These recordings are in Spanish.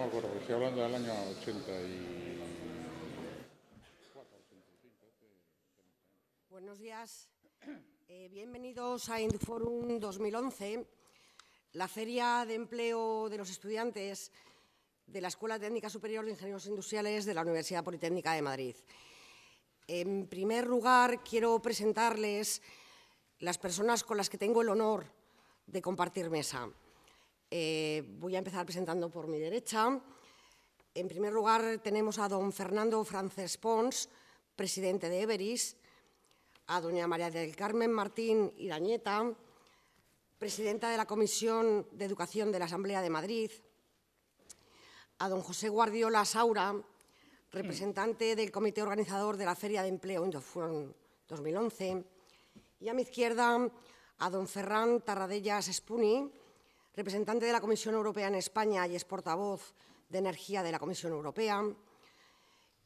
no me acuerdo, estoy hablando del año 80 y... Buenos días. Eh, bienvenidos a Induforum 2011, la feria de empleo de los estudiantes de la Escuela Técnica Superior de Ingenieros Industriales de la Universidad Politécnica de Madrid. En primer lugar, quiero presentarles las personas con las que tengo el honor de compartir mesa. Eh, voy a empezar presentando por mi derecha. En primer lugar, tenemos a don Fernando Frances Pons, presidente de Everis, a doña María del Carmen Martín Irañeta, presidenta de la Comisión de Educación de la Asamblea de Madrid, a don José Guardiola Saura, representante del comité organizador de la Feria de Empleo en 2011, y a mi izquierda a don Ferran Tarradellas Espuni, representante de la Comisión Europea en España y es portavoz de Energía de la Comisión Europea,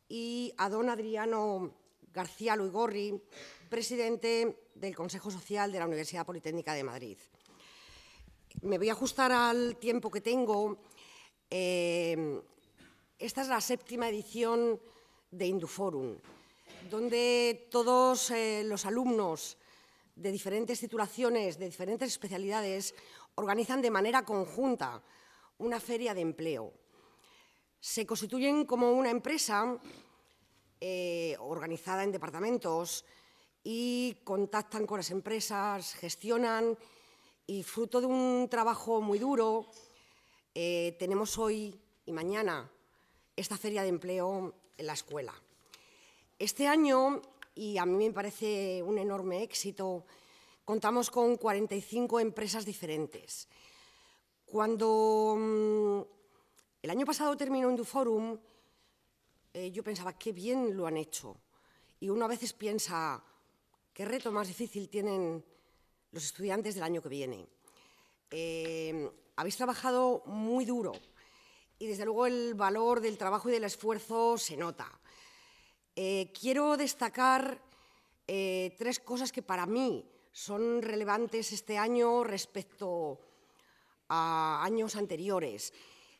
y a don Adriano García Luigorri, presidente del Consejo Social de la Universidad Politécnica de Madrid. Me voy a ajustar al tiempo que tengo. Eh, esta es la séptima edición de Induforum, donde todos eh, los alumnos de diferentes titulaciones, de diferentes especialidades, organizan de manera conjunta una feria de empleo. Se constituyen como una empresa eh, organizada en departamentos y contactan con las empresas, gestionan y fruto de un trabajo muy duro, eh, tenemos hoy y mañana esta feria de empleo en la escuela. Este año, y a mí me parece un enorme éxito, contamos con 45 empresas diferentes. Cuando mm, el año pasado terminó Induforum, eh, yo pensaba, qué bien lo han hecho. Y uno a veces piensa, qué reto más difícil tienen los estudiantes del año que viene. Eh, habéis trabajado muy duro y desde luego el valor del trabajo y del esfuerzo se nota. Eh, quiero destacar tres cosas que para mí son relevantes este año respecto a años anteriores,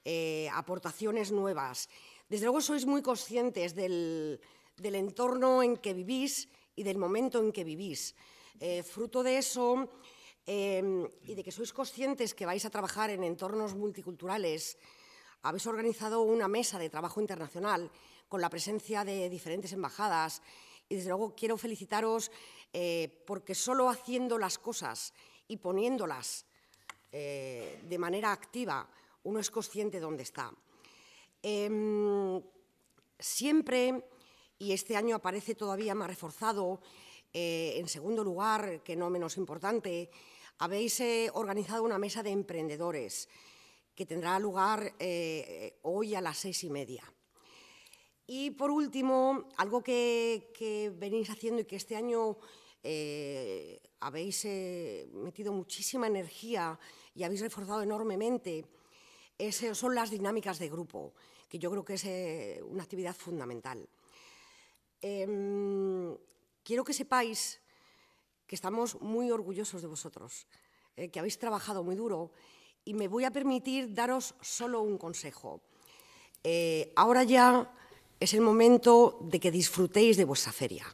eh, aportaciones nuevas. Desde luego sois muy conscientes del, entorno en que vivís y del momento en que vivís. Eh, fruto de eso em, y de que sois conscientes que vais a trabajar en entornos multiculturales, habéis organizado una mesa de trabajo internacional con la presencia de diferentes embajadas y desde luego quiero felicitaros eh, porque solo haciendo las cosas y poniéndolas eh, de manera activa uno es consciente de dónde está. Em, siempre, y este año aparece todavía más reforzado, eh, en segundo lugar, que no menos importante, habéis organizado una mesa de emprendedores que tendrá lugar hoy a las seis y media. Y por último, algo que, que venís haciendo y que este año eh, habéis eh, metido muchísima energía y habéis reforzado enormemente, son las dinámicas de grupo, que yo creo que es eh, una actividad fundamental. Em, quiero que sepáis que estamos muy orgullosos de vosotros, que habéis trabajado muy duro y me voy a permitir daros solo un consejo. ahora ya es el momento de que disfrutéis de vuestra feria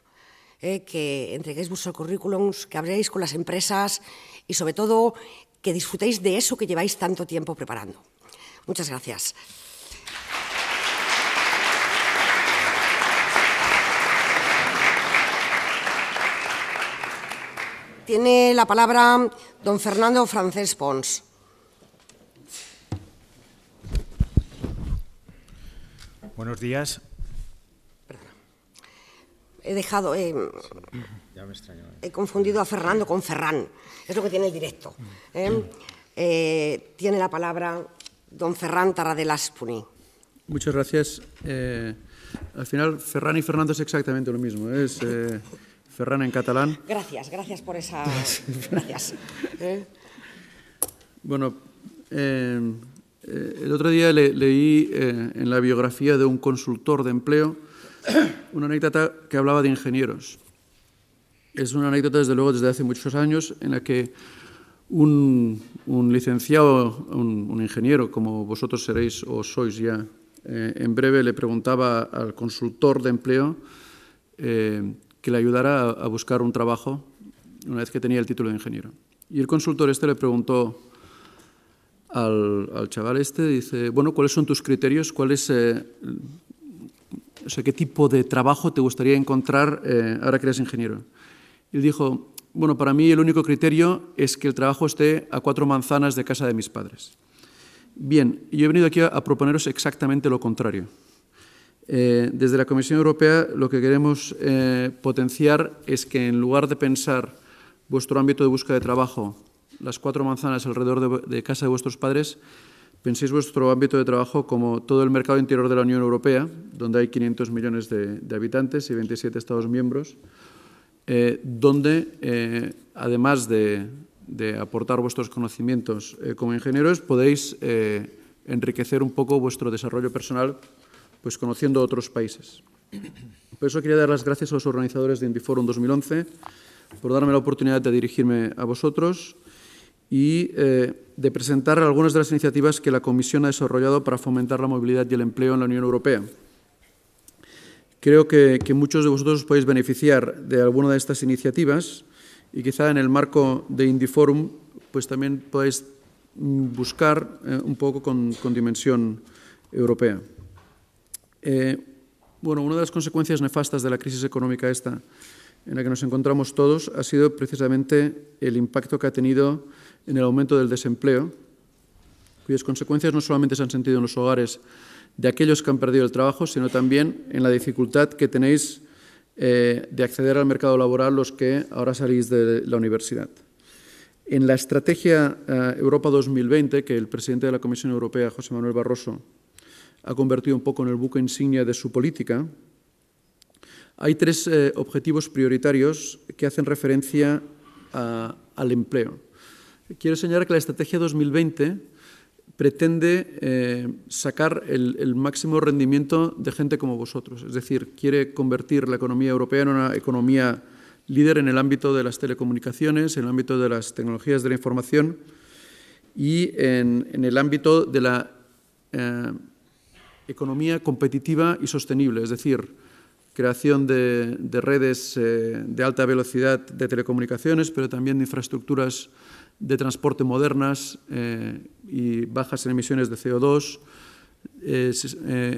eh, que entreguéis vuestros currículums, que habléis con las empresas y, sobre todo, que disfrutéis de eso que lleváis tanto tiempo preparando. Muchas gracias. Tiene la palabra don Fernando Francés Pons. Buenos días he dejado, he confundido a Fernando con Ferran, es lo que tiene el directo. ¿eh? Eh, tiene la palabra don Ferran Tarradelas Puní. Muchas gracias. Eh, al final, Ferran y Fernando es exactamente lo mismo. Es Ferran en catalán. Gracias, gracias por esa. Gracias. Bueno, el otro día leí en la biografía de un consultor de empleo una anécdota que hablaba de ingenieros. Es una anécdota, desde luego, desde hace muchos años, en la que un, licenciado, un, ingeniero, como vosotros seréis o sois ya, eh, en breve le preguntaba al consultor de empleo eh, que le ayudara a, buscar un trabajo una vez que tenía el título de ingeniero. Y el consultor este le preguntó al, chaval este, dice, bueno, ¿cuáles son tus criterios? ¿Cuál es, eh, ¿Qué tipo de trabajo te gustaría encontrar ahora que eres ingeniero? Y él dijo, bueno, para mí el único criterio es que el trabajo esté a cuatro manzanas de casa de mis padres. Bien, yo he venido aquí a, proponeros exactamente lo contrario. Eh, desde la Comisión Europea lo que queremos eh, potenciar es que en lugar de pensar vuestro ámbito de búsqueda de trabajo, las cuatro manzanas alrededor de, casa de vuestros padres, penséis vuestro ámbito de trabajo como todo el mercado interior de la Unión Europea, donde hay 500 millones de, habitantes y 27 Estados miembros, eh, donde, eh, además de, aportar vuestros conocimientos eh, como ingenieros, podéis enriquecer un poco vuestro desarrollo personal pues, conociendo otros países. Por eso quería dar las gracias a los organizadores de Indiforum 2011 por darme la oportunidad de dirigirme a vosotros y de presentar algunas de las iniciativas que la Comisión ha desarrollado para fomentar la movilidad y el empleo en la Unión Europea. Creo que, muchos de vosotros os podéis beneficiar de alguna de estas iniciativas y quizá en el marco de Indiforum pues también podáis mm, buscar eh, un poco con, dimensión europea. Eh, bueno, una de las consecuencias nefastas de la crisis económica esta en la que nos encontramos todos ha sido precisamente el impacto que ha tenido en el aumento del desempleo, cuyas consecuencias no solamente se han sentido en los hogares de aquellos que han perdido el trabajo, sino también en la dificultad que tenéis eh, de acceder al mercado laboral los que ahora salís de la universidad. En la estrategia eh, Europa 2020, que el presidente de la Comisión Europea, José Manuel Barroso, ha convertido un poco en el buque insignia de su política, hay tres eh, objetivos prioritarios que hacen referencia al empleo. Quiero señalar que la estrategia 2020 pretende eh, sacar el, máximo rendimiento de gente como vosotros. Es decir, quiere convertir la economía europea en una economía líder en el ámbito de las telecomunicaciones, en el ámbito de las tecnologías de la información y en, el ámbito de la eh, economía competitiva y sostenible, es decir, creación de, redes eh, de alta velocidad de telecomunicaciones, pero también de infraestructuras de transporte modernas eh, y bajas en emisiones de CO2, eh,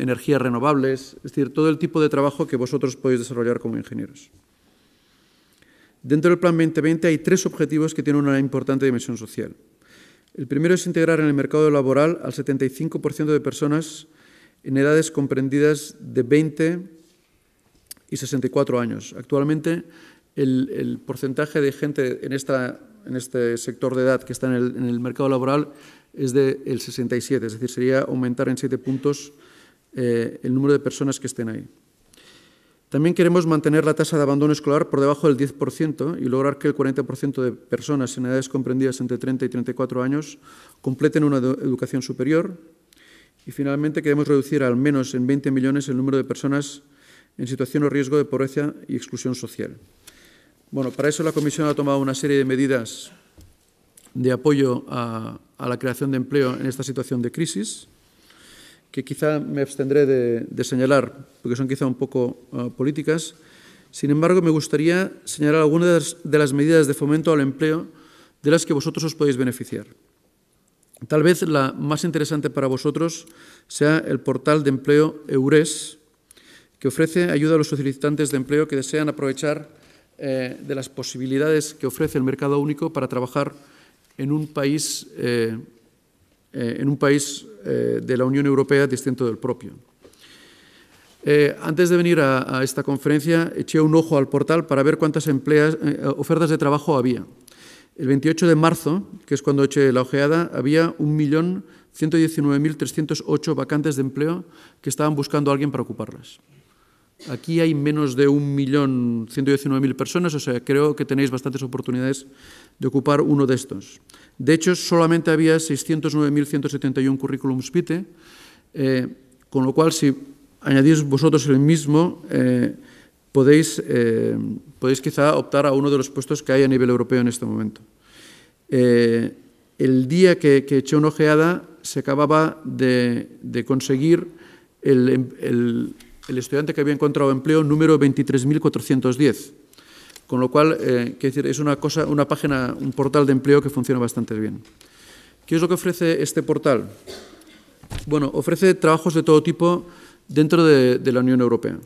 energías renovables, es decir, todo el tipo de trabajo que vosotros podéis desarrollar como ingenieros. Dentro del Plan 2020 hay tres objetivos que tienen una importante dimensión social. El primero es integrar en el mercado laboral al 75% de personas en edades comprendidas de 20 y 64 años. Actualmente, el porcentaje de gente en esta en este sector de edad que está en el, mercado laboral es del 67, es decir, sería aumentar en siete puntos eh, el número de personas que estén ahí. También queremos mantener la tasa de abandono escolar por debajo del 10% y lograr que el 40% de personas en edades comprendidas entre 30 y 34 años completen una educación superior. Y finalmente queremos reducir al menos en 20 millones el número de personas en situación o riesgo de pobreza y exclusión social. Bueno, para eso la Comisión ha tomado una serie de medidas de apoyo a, la creación de empleo en esta situación de crisis, que quizá me abstendré de, señalar, porque son quizá un poco uh, políticas. Sin embargo, me gustaría señalar algunas de las, medidas de fomento al empleo de las que vosotros os podéis beneficiar. Tal vez la más interesante para vosotros sea el portal de empleo EURES, que ofrece ayuda a los solicitantes de empleo que desean aprovechar eh, de las posibilidades que ofrece el mercado único para trabajar en un país, eh, eh, en un país de la Unión Europea distinto del propio. antes de venir a, esta conferencia, eché un ojo al portal para ver cuántas ofertas de trabajo había. El 28 de marzo, que es cuando eché la ojeada, había 1.119.308 vacantes de empleo que estaban buscando a alguien para ocuparlas. Aquí hay menos de 1.119.000 personas, o sea, creo que tenéis bastantes oportunidades de ocupar uno de estos. De hecho, solamente había 609.171 currículums vitae, eh, con lo cual, si añadís vosotros el mismo, eh, podéis, eh, podéis quizá optar a uno de los puestos que hay a nivel europeo en este momento. el día que, eché una ojeada se acababa de, conseguir el, estudiante que había encontrado empleo número 23.410. Con lo cual, eh, decir, es una página, un portal de empleo que funciona bastante bien. ¿Qué es lo que ofrece este portal? Bueno, ofrece trabajos de todo tipo dentro de, la Unión Europea.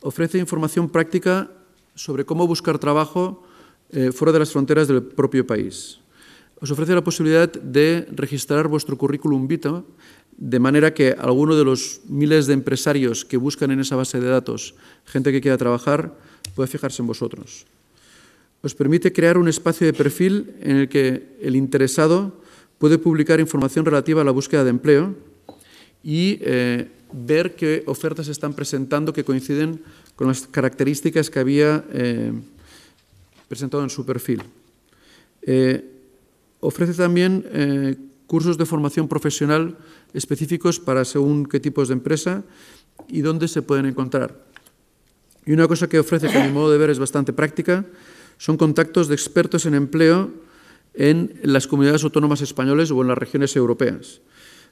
Ofrece información práctica sobre cómo buscar trabajo eh, fuera de las fronteras del propio país. Os ofrece la posibilidad de registrar vuestro currículum vitae de manera que alguno de los miles de empresarios que buscan en esa base de datos gente que quiera trabajar puede fijarse en vosotros. Os permite crear un espacio de perfil en el que el interesado puede publicar información relativa a la búsqueda de empleo y eh, ver qué ofertas se están presentando que coinciden con las características que había eh, presentado en su perfil. Eh, ofrece también cursos de formación profesional específicos para según qué tipos de empresa y dónde se pueden encontrar. Y una cosa que ofrece, que a mi modo de ver es bastante práctica, son contactos de expertos en empleo en las comunidades autónomas españoles o en las regiones europeas.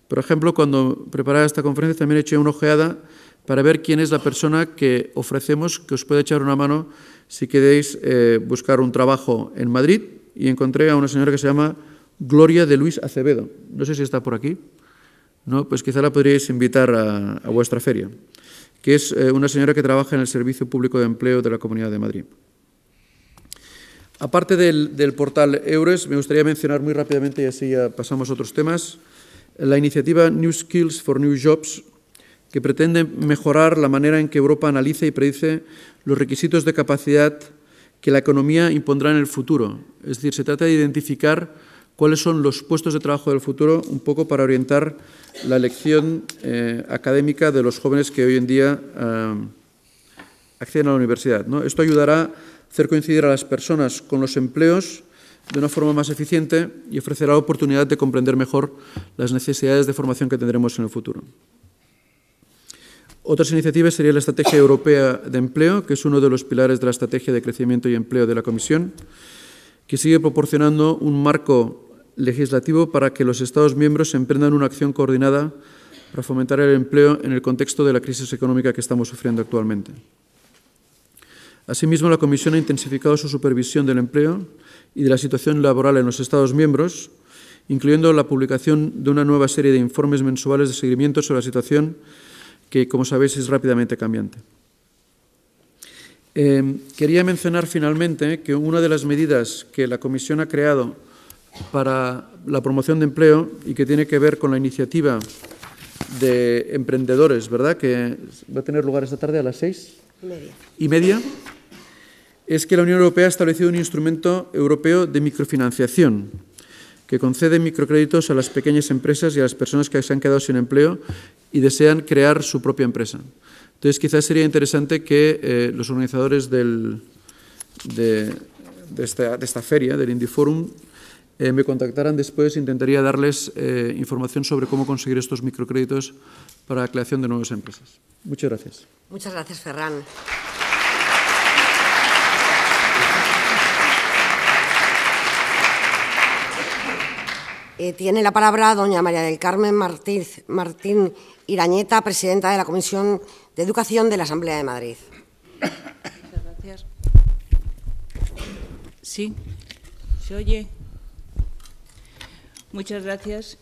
Por ejemplo, cuando preparaba esta conferencia también eché una ojeada para ver quién es la persona que ofrecemos que os puede echar una mano si queréis eh, buscar un trabajo en Madrid y encontré a una señora que se llama Gloria de Luis Acevedo. No sé si está por aquí. No, pues quizá la podríais invitar a, vuestra feria, que es eh, una señora que trabaja en el Servicio Público de Empleo de la Comunidad de Madrid. Aparte del, portal EURES, me gustaría mencionar muy rápidamente, y así ya pasamos a otros temas, la iniciativa New Skills for New Jobs, que pretende mejorar la manera en que Europa analiza y predice los requisitos de capacidad que la economía impondrá en el futuro. Es decir, se trata de identificar cuáles son los puestos de trabajo del futuro, un poco para orientar la elección eh, académica de los jóvenes que hoy en día eh, acceden a la universidad. Esto ayudará hacer coincidir a las personas con los empleos de una forma más eficiente y ofrecerá la oportunidad de comprender mejor las necesidades de formación que tendremos en el futuro. Otras iniciativas sería la Estrategia Europea de Empleo, que es uno de los pilares de la Estrategia de Crecimiento y Empleo de la Comisión, que sigue proporcionando un marco legislativo para que los Estados miembros emprendan una acción coordinada para fomentar el empleo en el contexto de la crisis económica que estamos sufriendo actualmente. Asimismo, la Comisión ha intensificado su supervisión del empleo y de la situación laboral en los Estados miembros, incluyendo la publicación de una nueva serie de informes mensuales de seguimiento sobre la situación que, como sabéis, es rápidamente cambiante. Eh, quería mencionar finalmente que una de las medidas que la Comisión ha creado para la promoción de empleo y que tiene que ver con la iniciativa de emprendedores, ¿verdad? Que va a tener lugar esta tarde a las seis y media es que la Unión Europea ha establecido un instrumento europeo de microfinanciación que concede microcréditos a las pequeñas empresas y a las personas que se han quedado sin empleo y desean crear su propia empresa. Entonces, quizás sería interesante que eh, los organizadores de, esta, feria, del Indie Forum, eh, me contactaran después. Intentaría darles eh, información sobre cómo conseguir estos microcréditos para la creación de nuevas empresas. Muchas gracias. Muchas gracias, Ferran. Eh, tiene la palabra doña María del Carmen Martín Irañeta, presidenta de la Comisión de Educación de la Asamblea de Madrid. Muchas gracias. Sí, se oye. Muchas gracias.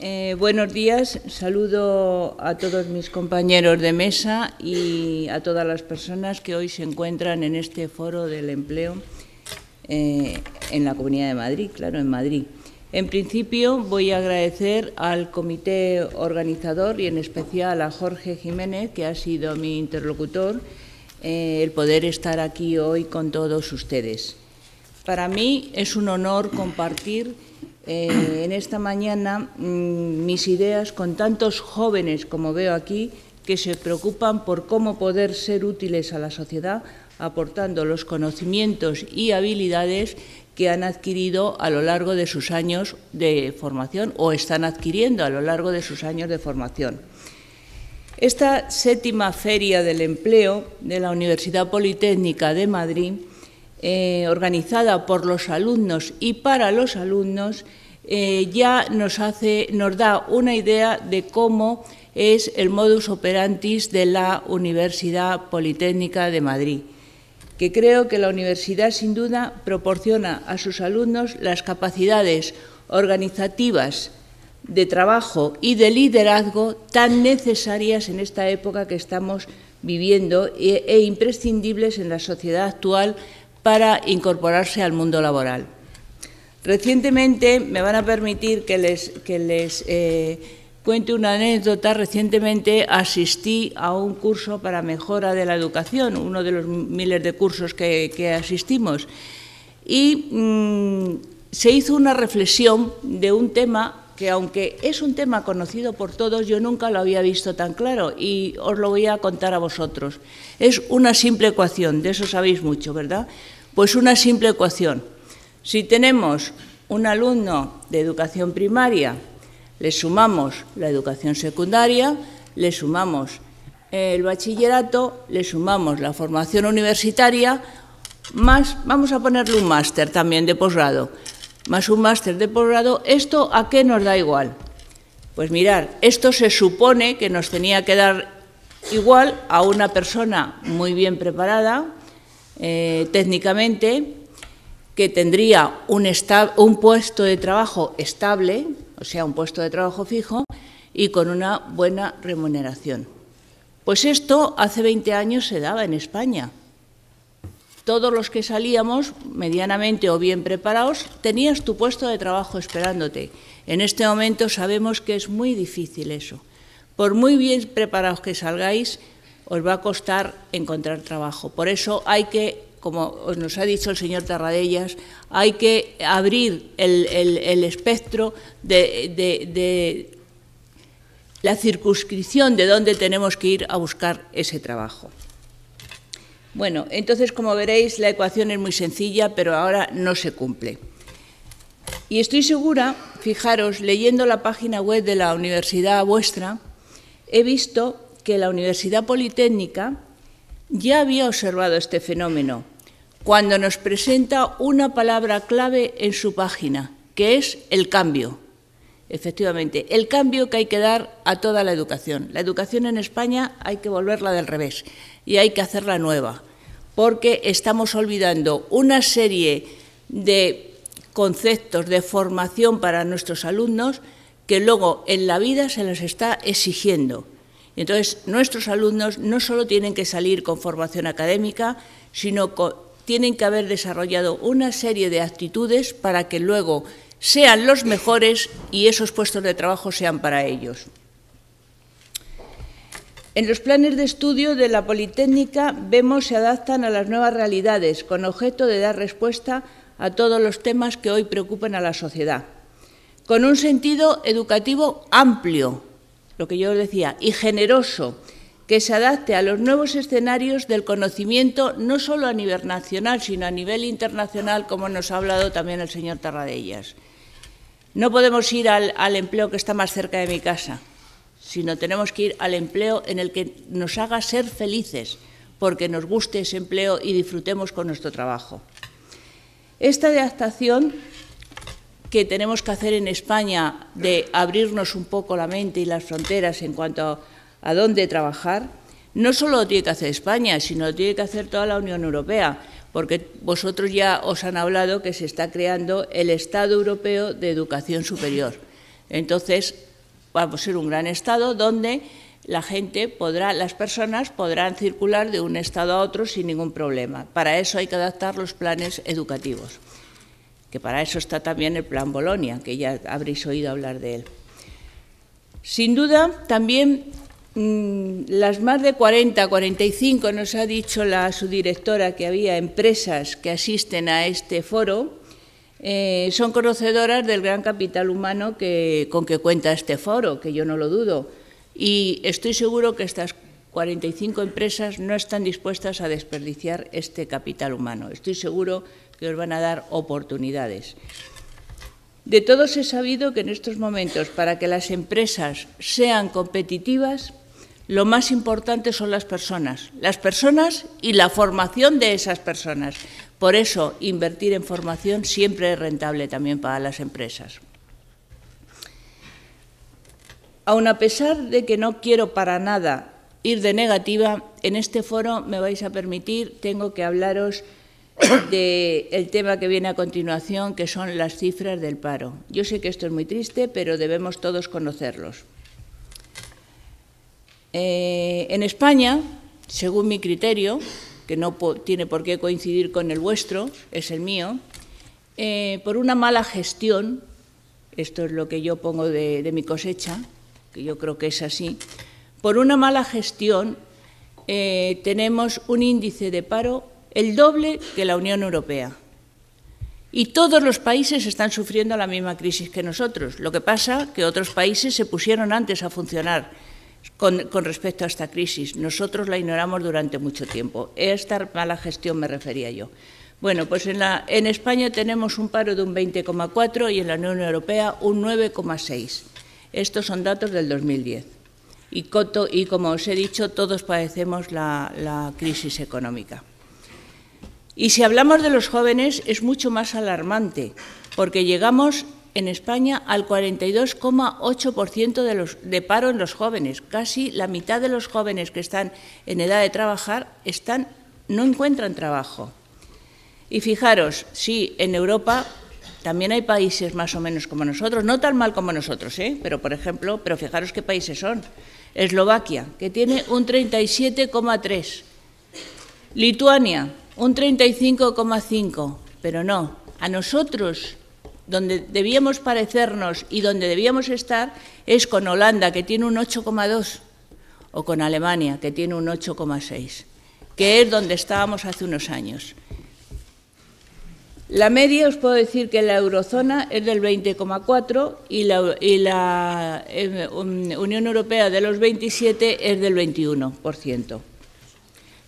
Eh, buenos días. Saludo a todos mis compañeros de mesa y a todas las personas que hoy se encuentran en este foro del empleo eh, en la Comunidad de Madrid, claro, en Madrid. En principio, voy a agradecer al comité organizador y en especial a Jorge Jiménez, que ha sido mi interlocutor, eh, el poder estar aquí hoy con todos ustedes. Para mí es un honor compartir eh, en esta mañana mm, mis ideas con tantos jóvenes como veo aquí que se preocupan por cómo poder ser útiles a la sociedad aportando los conocimientos y habilidades que han adquirido a lo largo de sus años de formación o están adquiriendo a lo largo de sus años de formación. Esta séptima feria del empleo de la Universidad Politécnica de Madrid eh, organizada por los alumnos y para los alumnos, eh, ya nos, hace, nos da una idea de cómo es el modus operandi de la Universidad Politécnica de Madrid, que creo que la universidad sin duda proporciona a sus alumnos las capacidades organizativas de trabajo y de liderazgo tan necesarias en esta época que estamos viviendo e, e imprescindibles en la sociedad actual para incorporarse al mundo laboral. Recientemente, me van a permitir que les, que les eh, cuente una anécdota. Recientemente asistí a un curso para mejora de la educación, uno de los miles de cursos que, asistimos, y mm, se hizo una reflexión de un tema que aunque es un tema conocido por todos, yo nunca lo había visto tan claro y os lo voy a contar a vosotros. Es una simple ecuación, de eso sabéis mucho, ¿verdad? Pues una simple ecuación. Si tenemos un alumno de educación primaria, le sumamos la educación secundaria, le sumamos el bachillerato, le sumamos la formación universitaria, más, vamos a ponerle un máster también de posgrado más un máster de posgrado, ¿esto a qué nos da igual? Pues mirar, esto se supone que nos tenía que dar igual a una persona muy bien preparada eh, técnicamente, que tendría un, un puesto de trabajo estable, o sea, un puesto de trabajo fijo, y con una buena remuneración. Pues esto hace 20 años se daba en España todos los que salíamos medianamente o bien preparados, tenías tu puesto de trabajo esperándote. En este momento sabemos que es muy difícil eso. Por muy bien preparados que salgáis, os va a costar encontrar trabajo. Por eso hay que, como nos ha dicho el señor Tarradellas, hay que abrir el, espectro de, de la circunscripción de dónde tenemos que ir a buscar ese trabajo. Bueno, entonces, como veréis, la ecuación es muy sencilla, pero ahora no se cumple. Y estoy segura, fijaros, leyendo la página web de la universidad vuestra, he visto que la Universidad Politécnica ya había observado este fenómeno cuando nos presenta una palabra clave en su página, que es el cambio. Efectivamente, el cambio que hay que dar a toda la educación. La educación en España hay que volverla del revés y hay que hacerla nueva porque estamos olvidando una serie de conceptos de formación para nuestros alumnos que luego en la vida se les está exigiendo. Entonces, nuestros alumnos no solo tienen que salir con formación académica, sino que tienen que haber desarrollado una serie de actitudes para que luego sean los mejores y esos puestos de trabajo sean para ellos. En los planes de estudio de la Politécnica vemos se adaptan a las nuevas realidades con objeto de dar respuesta a todos los temas que hoy preocupan a la sociedad, con un sentido educativo amplio, lo que yo decía, y generoso, que se adapte a los nuevos escenarios del conocimiento, no solo a nivel nacional, sino a nivel internacional, como nos ha hablado también el señor Tarradellas. No podemos ir al, al empleo que está más cerca de mi casa, sino tenemos que ir al empleo en el que nos haga ser felices, porque nos guste ese empleo y disfrutemos con nuestro trabajo. Esta adaptación que tenemos que hacer en España de abrirnos un poco la mente y las fronteras en cuanto a, dónde trabajar, no solo lo tiene que hacer España, sino lo tiene que hacer toda la Unión Europea, porque vosotros ya os han hablado que se está creando el Estado Europeo de Educación Superior. Entonces, vamos a ser un gran estado donde la gente podrá, las personas podrán circular de un estado a otro sin ningún problema. Para eso hay que adaptar los planes educativos, que para eso está también el Plan Bolonia, que ya habréis oído hablar de él. Sin duda, también mm, las más de 40, 45, nos ha dicho la subdirectora que había empresas que asisten a este foro, eh, son conocedoras del gran capital humano que, con que cuenta este foro, que yo no lo dudo. Y estoy seguro que estas 45 empresas no están dispuestas a desperdiciar este capital humano. Estoy seguro os van a dar oportunidades. De todos he sabido que en estos momentos, para que las empresas sean competitivas, lo más importante son las personas, las personas y la formación de esas personas. Por eso, invertir en formación siempre es rentable también para las empresas. Aun a pesar de que no quiero para nada ir de negativa, en este foro me vais a permitir, tengo que hablaros del tema que viene a continuación, que son las cifras del paro. Yo sé que esto es muy triste, pero debemos todos conocerlos. Eh, en España, según mi criterio, que no tiene por qué coincidir con el vuestro, es el mío, eh, por una mala gestión, esto es lo que yo pongo de, mi cosecha, que yo creo que es así, por una mala gestión eh, tenemos un índice de paro el doble que la Unión Europea. Y todos los países están sufriendo la misma crisis que nosotros. Lo que pasa que otros países se pusieron antes a funcionar con, respecto a esta crisis. Nosotros la ignoramos durante mucho tiempo. Esta mala gestión me refería yo. Bueno, pues en, la, en España tenemos un paro de un 20,4 y en la Unión Europea un 9,6. Estos son datos del 2010. Y, y, como os he dicho, todos padecemos la, la crisis económica. Y si hablamos de los jóvenes es mucho más alarmante, porque llegamos en España al 42,8% de, de paro en los jóvenes. Casi la mitad de los jóvenes que están en edad de trabajar están, no encuentran trabajo. Y fijaros, sí, en Europa también hay países más o menos como nosotros, no tan mal como nosotros, ¿eh? pero por ejemplo, pero fijaros qué países son. Eslovaquia, que tiene un 37,3. Lituania, un 35,5. Pero no, a nosotros donde debíamos parecernos y donde debíamos estar es con Holanda, que tiene un 8,2, o con Alemania, que tiene un 8,6, que es donde estábamos hace unos años. La media, os puedo decir que la eurozona es del 20,4 y la, y la eh, Unión Europea de los 27 es del 21%.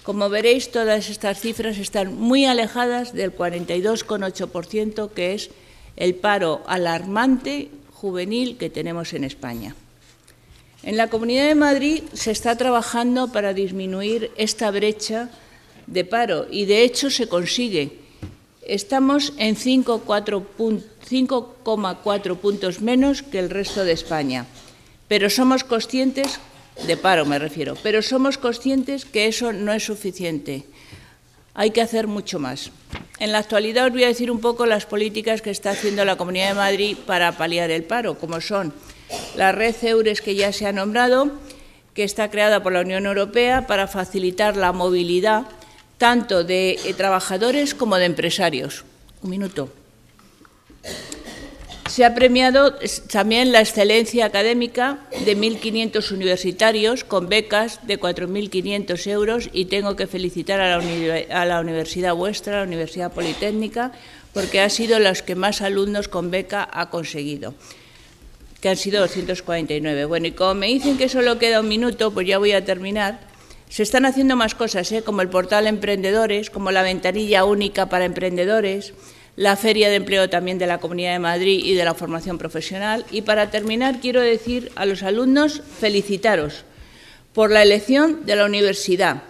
Como veréis, todas estas cifras están muy alejadas del 42,8%, que es el paro alarmante juvenil que tenemos en España. En la Comunidad de Madrid se está trabajando para disminuir esta brecha de paro y, de hecho, se consigue. Estamos en 5,4 puntos menos que el resto de España, pero somos conscientes, de paro me refiero, pero somos conscientes que eso no es suficiente hay que hacer mucho más. En la actualidad os voy a decir un poco las políticas que está haciendo la Comunidad de Madrid para paliar el paro, como son la red EURES que ya se ha nombrado, que está creada por la Unión Europea para facilitar la movilidad tanto de eh, trabajadores como de empresarios. Un minuto. Se ha premiado también la excelencia académica de 1.500 universitarios con becas de 4.500 euros y tengo que felicitar a la, universidad vuestra, la Universidad Politécnica, porque ha sido los que más alumnos con beca ha conseguido, que han sido 249. Bueno, y como me dicen que solo queda un minuto, pues ya voy a terminar. Se están haciendo más cosas, ¿eh? como el portal Emprendedores, como la ventanilla única para emprendedores, la Feria de Empleo también de la Comunidad de Madrid y de la formación profesional. Y para terminar, quiero decir a los alumnos, felicitaros por la elección de la universidad,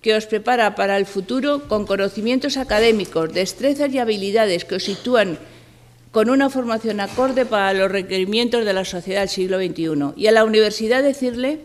que os prepara para el futuro con conocimientos académicos, destrezas y habilidades que os sitúan con una formación acorde para los requerimientos de la sociedad del siglo XXI. Y a la universidad decirle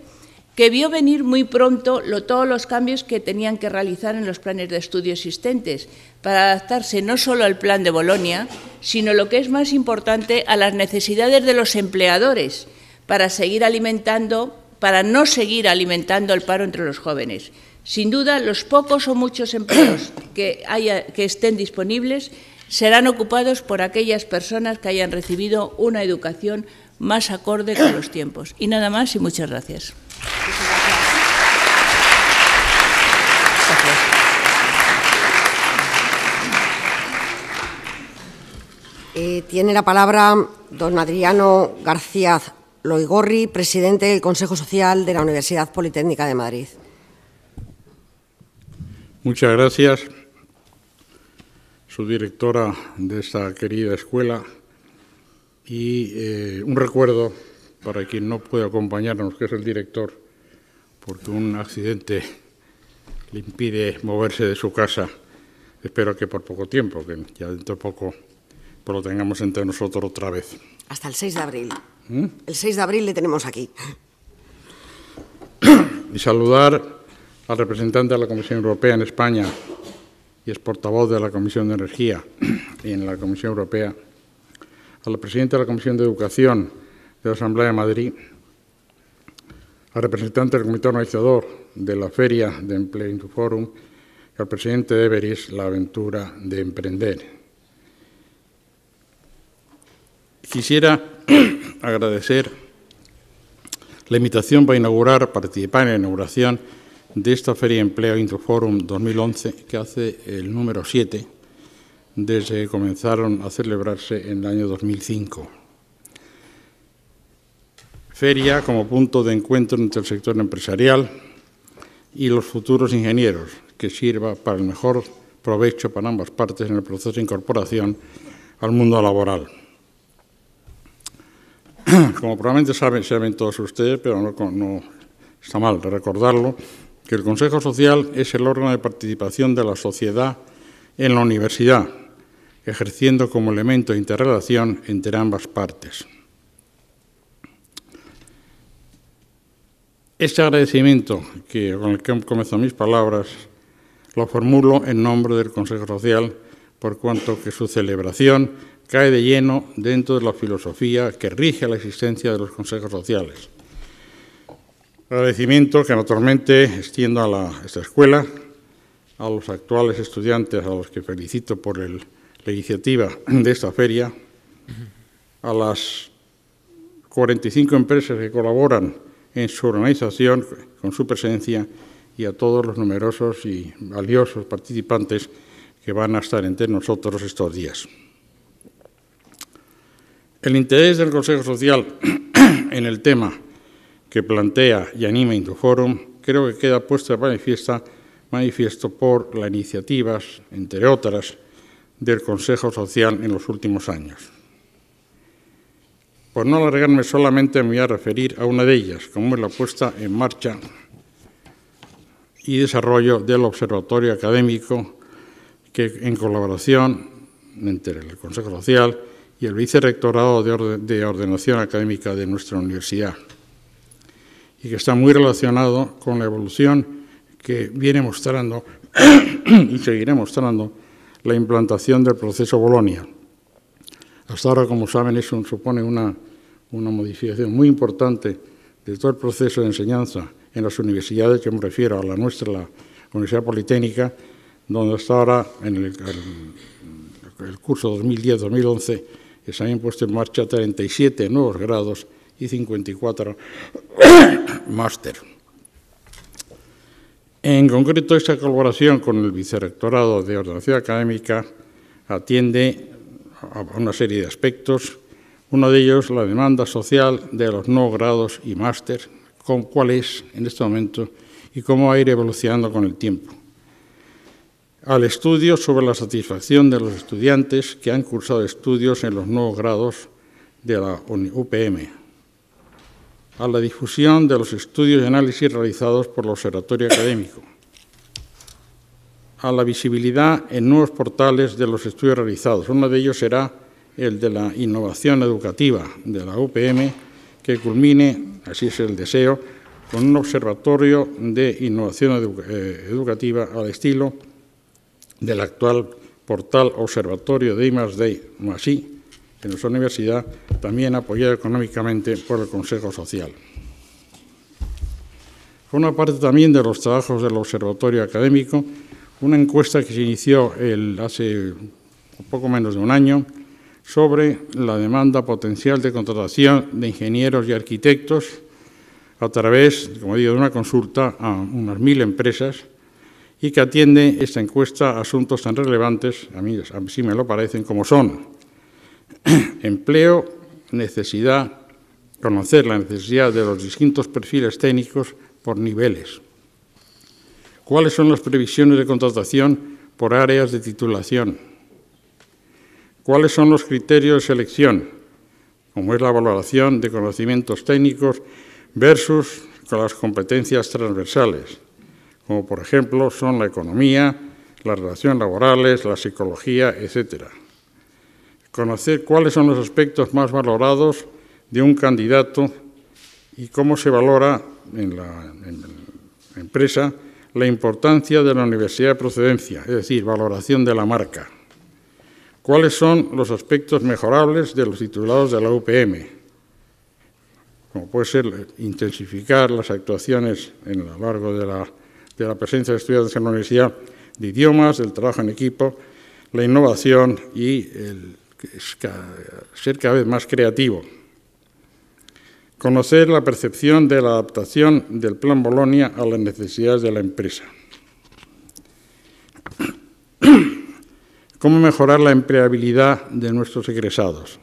que vio venir muy pronto todos los cambios que tenían que realizar en los planes de estudio existentes para adaptarse no solo al plan de Bolonia, sino lo que es más importante, a las necesidades de los empleadores para seguir alimentando, para no seguir alimentando el paro entre los jóvenes. Sin duda, los pocos o muchos empleos que, que estén disponibles serán ocupados por aquellas personas que hayan recibido una educación más acorde con los tiempos. Y nada más y muchas gracias. Tiene la palabra don Adriano García Loigorri, presidente del Consejo Social de la Universidad Politécnica de Madrid. Muchas gracias, su directora de esta querida escuela, y eh, un recuerdo para quien no puede acompañarnos, que es el director porque un accidente le impide moverse de su casa. Espero que por poco tiempo, que ya dentro de poco pues lo tengamos entre nosotros otra vez. Hasta el 6 de abril. El 6 de abril le tenemos aquí. Y saludar al representante de la Comisión Europea en España y es portavoz de la Comisión de Energía en la Comisión Europea, al presidente de la Comisión de Educación de la Asamblea de Madrid, al representante del comité organizador de la Feria de Empleo Forum y al presidente de Everis, la aventura de emprender. Quisiera agradecer la invitación para inaugurar, participar en la inauguración de esta Feria de Empleo Introforum 2011, que hace el número 7 desde que comenzaron a celebrarse en el año 2005. Feria como punto de encuentro entre el sector empresarial y los futuros ingenieros, que sirva para el mejor provecho para ambas partes en el proceso de incorporación al mundo laboral. Como probablemente saben, saben todos ustedes, pero no, no está mal recordarlo, que el Consejo Social es el órgano de participación de la sociedad en la universidad, ejerciendo como elemento de interrelación entre ambas partes. Este agradecimiento que, con el que comienzo mis palabras lo formulo en nombre del Consejo Social, por cuanto que su celebración cae de lleno dentro de la filosofía que rige la existencia de los consejos sociales. Agradecimiento que naturalmente extiendo a esta escuela, a los actuales estudiantes, a los que felicito por el, la iniciativa de esta feria, a las 45 empresas que colaboran en su organización con su presencia y a todos los numerosos y valiosos participantes que van a estar entre nosotros estos días. El interés del Consejo Social en el tema que plantea y anima Indoforum creo que queda puesto de manifiesta, manifiesto por las iniciativas, entre otras, del Consejo Social en los últimos años. Por no alargarme solamente me voy a referir a una de ellas, como es la puesta en marcha y desarrollo del Observatorio Académico que en colaboración entre el Consejo Social y el Vicerrectorado de, Ordenación Académica de nuestra universidad, y que está muy relacionado con la evolución que viene mostrando y seguirá mostrando la implantación del proceso Bolonia. Hasta ahora, como saben, eso supone una, una modificación muy importante de todo el proceso de enseñanza en las universidades, yo me refiero a la nuestra, la Universidad Politécnica, donde hasta ahora, en el curso 2010-2011, que se habían puesto en marcha 37 nuevos grados y 54 máster. En concreto, esta colaboración con el Vicerrectorado de Ordenación Académica atiende a una serie de aspectos. Uno de ellos, la demanda social de los nuevos grados y máster, cuál es en este momento y cómo va a ir evolucionando con el tiempo al estudio sobre la satisfacción de los estudiantes que han cursado estudios en los nuevos grados de la UPM, a la difusión de los estudios y análisis realizados por el Observatorio Académico, a la visibilidad en nuevos portales de los estudios realizados. Uno de ellos será el de la innovación educativa de la UPM, que culmine, así es el deseo, con un observatorio de innovación eh, educativa al estilo del actual portal Observatorio de I+D MASI en nuestra universidad, también apoyado económicamente por el Consejo Social. Forma parte también de los trabajos del Observatorio Académico una encuesta que se inició hace poco menos de un año sobre la demanda potencial de contratación de ingenieros y arquitectos a través, como digo, de una consulta a unas mil empresas y que atiende esta encuesta a asuntos tan relevantes, a mí sí me lo parecen, como son empleo, necesidad, conocer la necesidad de los distintos perfiles técnicos por niveles. ¿Cuáles son las previsiones de contratación por áreas de titulación? ¿Cuáles son los criterios de selección? Como es la valoración de conocimientos técnicos versus con las competencias transversales, como por ejemplo son la economía, las relaciones laborales, la psicología, etc. Conocer cuáles son los aspectos más valorados de un candidato y cómo se valora en la, empresa la importancia de la universidad de procedencia, es decir, valoración de la marca. ¿Cuáles son los aspectos mejorables de los titulados de la UPM? Como puede ser intensificar las actuaciones en lo largo de la, de la presencia de estudiantes en la universidad de idiomas, del trabajo en equipo, la innovación y el, ser cada vez más creativo. Conocer la percepción de la adaptación del Plan Bolonia a las necesidades de la empresa. ¿Cómo mejorar la empleabilidad de nuestros egresados?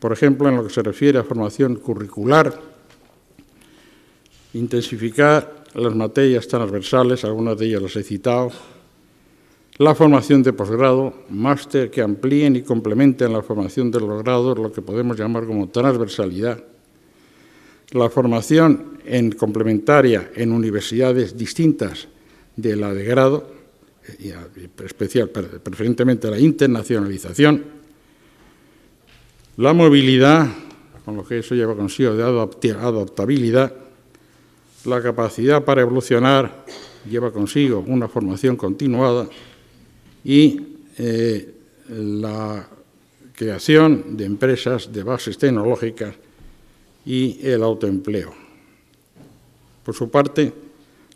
Por ejemplo, en lo que se refiere a formación curricular, intensificar las materias transversales, algunas de ellas las he citado, la formación de posgrado, máster que amplíen y complementen la formación de los grados, lo que podemos llamar como transversalidad, la formación en complementaria en universidades distintas de la de grado, especial, preferentemente la internacionalización, la movilidad, con lo que eso lleva consigo de adaptabilidad, la capacidad para evolucionar lleva consigo una formación continuada y eh, la creación de empresas de bases tecnológicas y el autoempleo. Por su parte,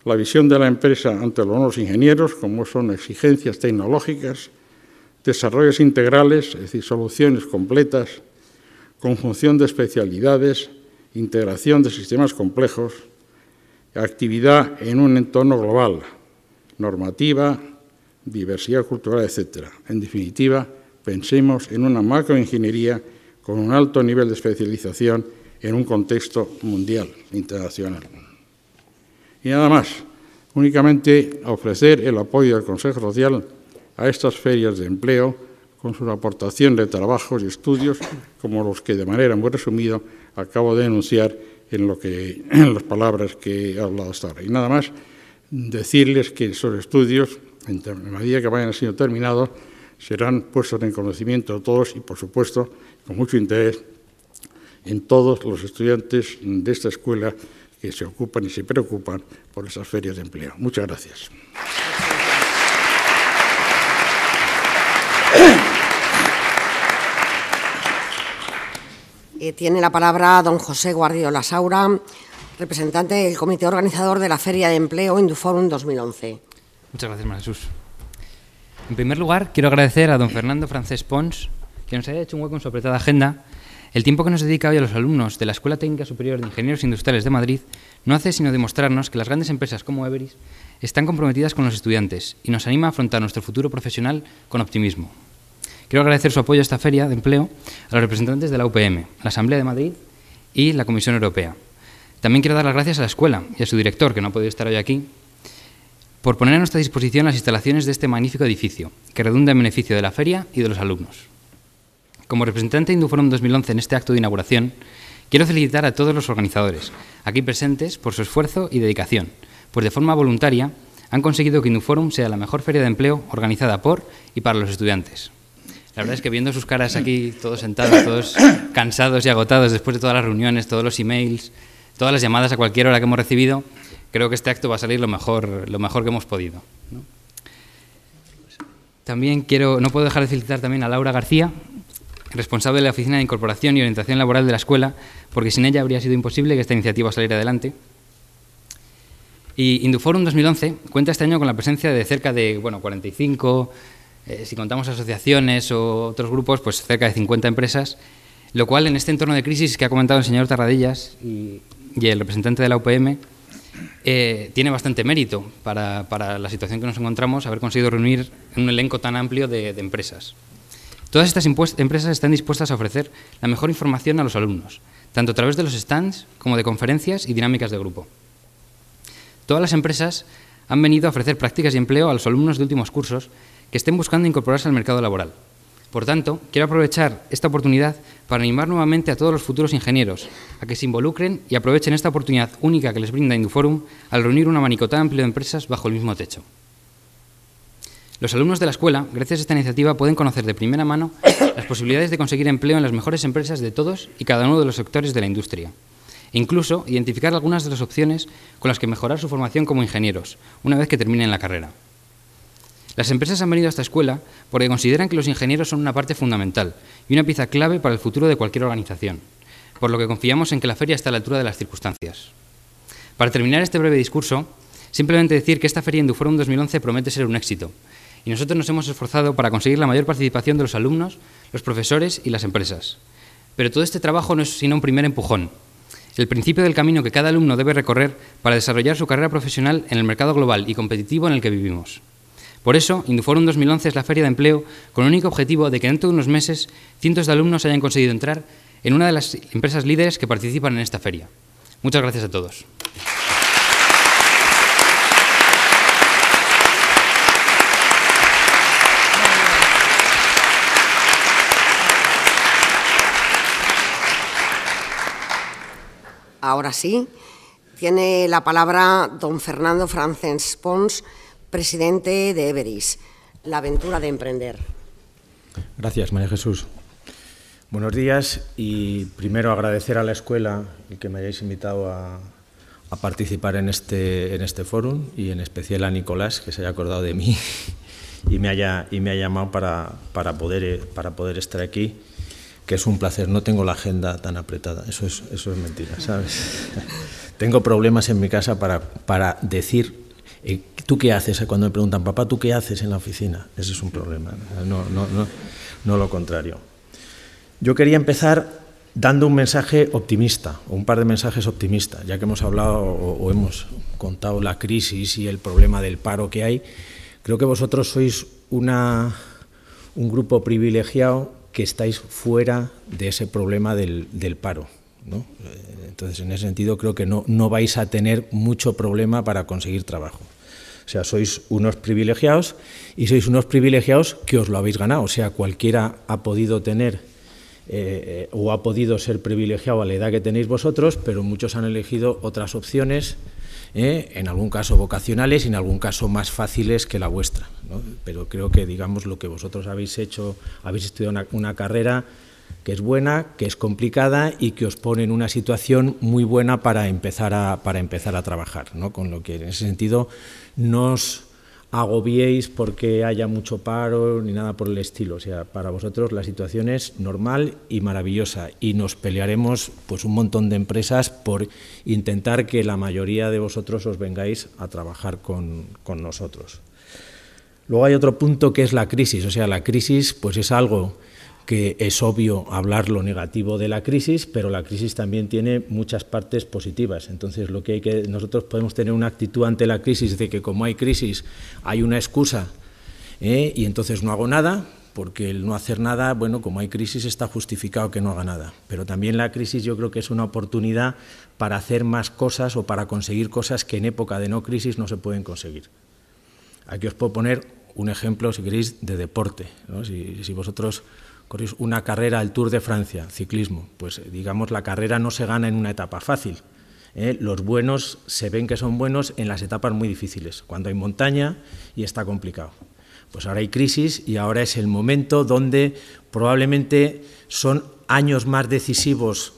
la visión de la empresa ante los nuevos ingenieros, como son exigencias tecnológicas, desarrollos integrales, es decir, soluciones completas, conjunción de especialidades, integración de sistemas complejos, actividad en un entorno global, normativa, diversidad cultural, etc. En definitiva, pensemos en una macroingeniería con un alto nivel de especialización en un contexto mundial, internacional. Y nada más, únicamente ofrecer el apoyo del Consejo Social a estas ferias de empleo con su aportación de trabajos y estudios, como los que de manera muy resumida acabo de enunciar en, lo que, en las palabras que he hablado hasta ahora. Y nada más, decirles que esos estudios, en medida que vayan siendo terminados, serán puestos en conocimiento de todos y, por supuesto, con mucho interés en todos los estudiantes de esta escuela que se ocupan y se preocupan por esas ferias de empleo. Muchas gracias. Eh, tiene la palabra don José Guardiola Saura, representante del comité organizador de la Feria de Empleo Induforum 2011. Muchas gracias, María Jesús. En primer lugar, quiero agradecer a don Fernando Francés Pons que nos haya hecho un hueco en su apretada agenda el tiempo que nos dedica hoy a los alumnos de la Escuela Técnica Superior de Ingenieros Industriales de Madrid no hace sino demostrarnos que las grandes empresas como Everis están comprometidas con los estudiantes y nos anima a afrontar nuestro futuro profesional con optimismo. Quiero agradecer su apoyo a esta feria de empleo a los representantes de la UPM, la Asamblea de Madrid y la Comisión Europea. También quiero dar las gracias a la escuela y a su director, que no ha podido estar hoy aquí, por poner a nuestra disposición las instalaciones de este magnífico edificio, que redunda en beneficio de la feria y de los alumnos. Como representante de Induforum 2011 en este acto de inauguración, quiero felicitar a todos los organizadores, aquí presentes, por su esfuerzo y dedicación, pues de forma voluntaria han conseguido que Induforum sea la mejor feria de empleo organizada por y para los estudiantes. La verdad es que viendo sus caras aquí, todos sentados, todos cansados y agotados después de todas las reuniones, todos los emails, todas las llamadas a cualquier hora que hemos recibido, creo que este acto va a salir lo mejor, lo mejor que hemos podido. También quiero, no puedo dejar de felicitar también a Laura García, responsable de la Oficina de Incorporación y Orientación Laboral de la Escuela, porque sin ella habría sido imposible que esta iniciativa saliera adelante. Y Induforum 2011 cuenta este año con la presencia de cerca de bueno, 45, eh, si contamos asociaciones o otros grupos, pues cerca de 50 empresas, lo cual en este entorno de crisis que ha comentado el señor Tarradillas y, el representante de la UPM, eh, tiene bastante mérito para, la situación que nos encontramos, haber conseguido reunir un elenco tan amplio de empresas. Todas estas empresas están dispuestas a ofrecer la mejor información a los alumnos, tanto a través de los stands como de conferencias y dinámicas de grupo. Todas las empresas han venido a ofrecer prácticas y empleo a los alumnos de últimos cursos que estén buscando incorporarse al mercado laboral, Por tanto, quiero aprovechar esta oportunidad para animar nuevamente a todos los futuros ingenieros a que se involucren y aprovechen esta oportunidad única que les brinda Induforum al reunir un abanico tan amplio de empresas bajo el mismo techo. Los alumnos de la escuela, gracias a esta iniciativa, pueden conocer de primera mano las posibilidades de conseguir empleo en las mejores empresas de todos y cada uno de los sectores de la industria. E incluso identificar algunas de las opciones con las que mejorar su formación como ingenieros, una vez que terminen la carrera. Las empresas han venido a esta escuela porque consideran que los ingenieros son una parte fundamental y una pieza clave para el futuro de cualquier organización, por lo que confiamos en que la feria está a la altura de las circunstancias. Para terminar este breve discurso, simplemente decir que esta feria Induforum 2011 promete ser un éxito y nosotros nos hemos esforzado para conseguir la mayor participación de los alumnos, los profesores y las empresas. Pero todo este trabajo no es sino un primer empujón, el principio del camino que cada alumno debe recorrer para desarrollar su carrera profesional en el mercado global y competitivo en el que vivimos. Por eso, Induforum 2011 es la feria de empleo con el único objetivo de que dentro de unos meses cientos de alumnos hayan conseguido entrar en una de las empresas líderes que participan en esta feria. Muchas gracias a todos. Ahora sí, tiene la palabra don Fernando Francens Pons, presidente de Everis, la aventura de emprender. Gracias, María Jesús. Buenos días y primero agradecer a la escuela el que me hayáis invitado a, participar en este, en este foro y en especial a Nicolás, que se haya acordado de mí y me haya, y me ha llamado para, para, poder, para poder estar aquí que es un placer. No tengo la agenda tan apretada, eso es, eso es mentira, ¿sabes? tengo problemas en mi casa para, para decir, ¿tú qué haces? Cuando me preguntan, papá, ¿tú qué haces en la oficina? Ese es un problema, no, no, no, no lo contrario. Yo quería empezar dando un mensaje optimista, o un par de mensajes optimistas, ya que hemos hablado o, o hemos contado la crisis y el problema del paro que hay. Creo que vosotros sois una, un grupo privilegiado que estáis fuera de ese problema del, paro. ¿no? Entonces, en ese sentido, creo que no, no vais a tener mucho problema para conseguir trabajo. O sea, sois unos privilegiados y sois unos privilegiados que os lo habéis ganado. O sea, cualquiera ha podido tener eh, o ha podido ser privilegiado a la edad que tenéis vosotros, pero muchos han elegido otras opciones ¿eh? en algún caso vocacionales y en algún caso más fáciles que la vuestra. Pero creo que, digamos, lo que vosotros habéis hecho, habéis estudiado una, carrera que es buena, que es complicada y que os pone en una situación muy buena para empezar a, para empezar a trabajar. ¿no? Con lo que en ese sentido no os agobiéis porque haya mucho paro ni nada por el estilo. O sea, para vosotros la situación es normal y maravillosa y nos pelearemos pues un montón de empresas por intentar que la mayoría de vosotros os vengáis a trabajar con, con nosotros. Luego hay otro punto que es la crisis. O sea, la crisis pues es algo que es obvio hablar lo negativo de la crisis, pero la crisis también tiene muchas partes positivas. Entonces, lo que hay que nosotros podemos tener una actitud ante la crisis de que como hay crisis hay una excusa ¿eh? y entonces no hago nada, porque el no hacer nada, bueno, como hay crisis está justificado que no haga nada. Pero también la crisis yo creo que es una oportunidad para hacer más cosas o para conseguir cosas que en época de no crisis no se pueden conseguir. Aquí os puedo poner un ejemplo, si queréis, de deporte. Si, si vosotros una carrera al Tour de Francia, ciclismo, pues eh, digamos la carrera no se gana en una etapa fácil. ¿eh? Los buenos se ven que son buenos en las etapas muy difíciles, cuando hay montaña y está complicado. Pues ahora hay crisis y ahora es el momento donde probablemente son años más decisivos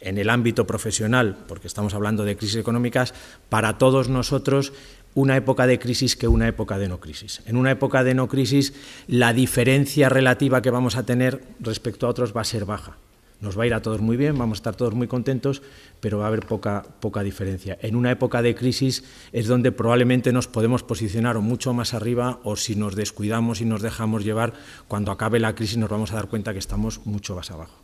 en el ámbito profesional, porque estamos hablando de crisis económicas, para todos nosotros una época de crisis que una época de no crisis. En una época de no crisis, la diferencia relativa que vamos a tener respecto a otros va a ser baja. Nos va a ir a todos muy bien, vamos a estar todos muy contentos, pero va a haber poca, poca diferencia. En una época de crisis es donde probablemente nos podemos posicionar o mucho más arriba o si nos descuidamos y nos dejamos llevar, cuando acabe la crisis nos vamos a dar cuenta que estamos mucho más abajo.